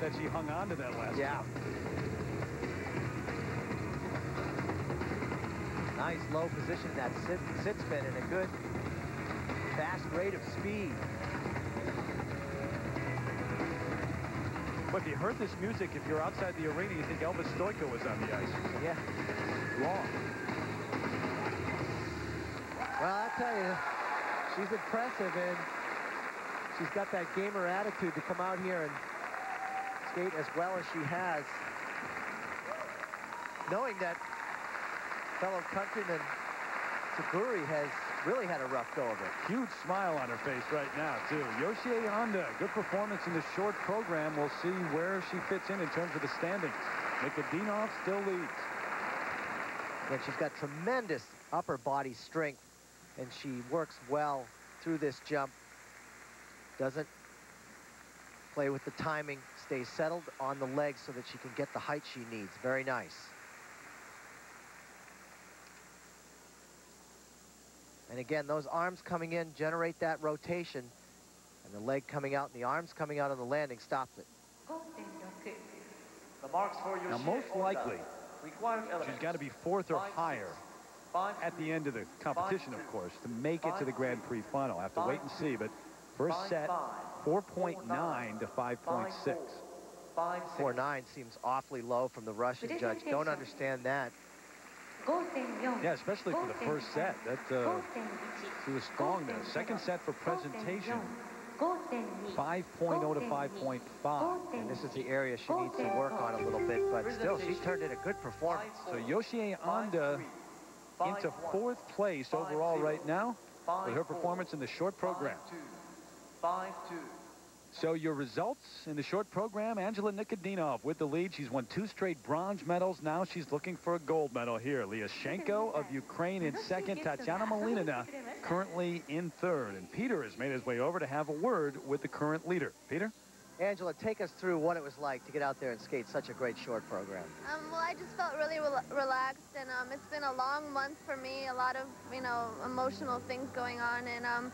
That she hung on to that last Yeah. Nice low position, that sit, sit spin, and a good fast rate of speed. But if you heard this music, if you're outside the arena, you think Elvis Stojko was on the ice. Yeah. Wrong. Well, I tell you, she's impressive, and she's got that gamer attitude to come out here and skate as well as she has. Knowing that fellow countryman Suguri has really had a rough go of it. Huge smile on her face right now, too. Yoshie Onda, good performance in the short program. We'll see where she fits in in terms of the standings. Nikodinov still leads. And she's got tremendous upper body strength, and she works well through this jump. Doesn't play with the timing, stays settled on the legs so that she can get the height she needs. Very nice. And again, those arms coming in generate that rotation. And the leg coming out and the arms coming out on the landing stops it. The marks for Now, most likely, she's got to be fourth or higher at the end of the competition, of course, to make it to the Grand Prix final. I have to wait and see, but first set, 4.9 to 5.6. 4.9 seems awfully low from the Russian judge. Don't understand that. Yeah, especially for the first set. That uh, she was strong there. Second set for presentation. 5.0 to 5.5. And this is the area she needs to work on a little bit, but still, she turned in a good performance. So Yoshie Onda into fourth place overall right now with her performance in the short program. 5-2. So your results in the short program, Angela Nikodinov with the lead. She's won two straight bronze medals. Now she's looking for a gold medal here. Lyashenko of Ukraine in second. Tatiana Malinina currently in third. And Peter has made his way over to have a word with the current leader. Peter? Angela, take us through what it was like to get out there and skate such a great short program. Um, well, I just felt really rel relaxed, and um, it's been a long month for me. A lot of, you know, emotional things going on, and um,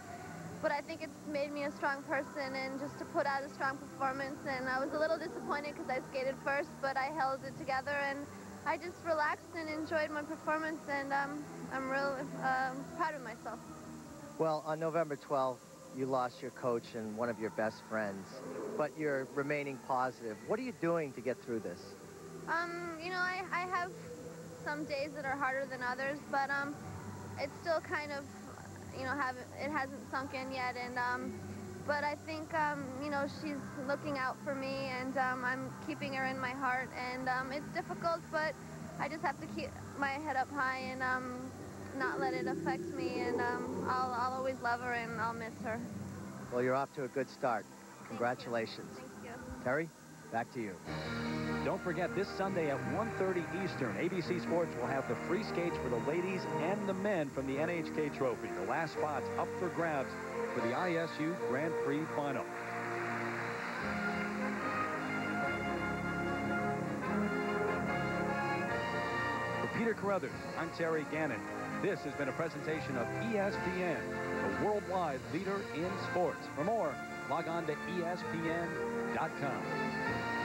but I think it's made me a strong person and just to put out a strong performance. And I was a little disappointed because I skated first, but I held it together and I just relaxed and enjoyed my performance. And um, I'm real um, proud of myself. Well, on November 12th, you lost your coach and one of your best friends, but you're remaining positive. What are you doing to get through this? Um, you know, I, I have some days that are harder than others, but um, it's still kind of you know, have it hasn't sunk in yet. And um, but I think um, you know she's looking out for me, and um, I'm keeping her in my heart. And um, it's difficult, but I just have to keep my head up high and um, not let it affect me. And um, I'll I'll always love her, and I'll miss her. Well, you're off to a good start. Congratulations. Thank you. Terry, back to you. Don't forget, this Sunday at 1.30 Eastern, ABC Sports will have the free skates for the ladies and the men from the NHK Trophy. The last spots up for grabs for the ISU Grand Prix Final. For Peter Carruthers, I'm Terry Gannon. This has been a presentation of ESPN, the worldwide leader in sports. For more, log on to Amazon.com.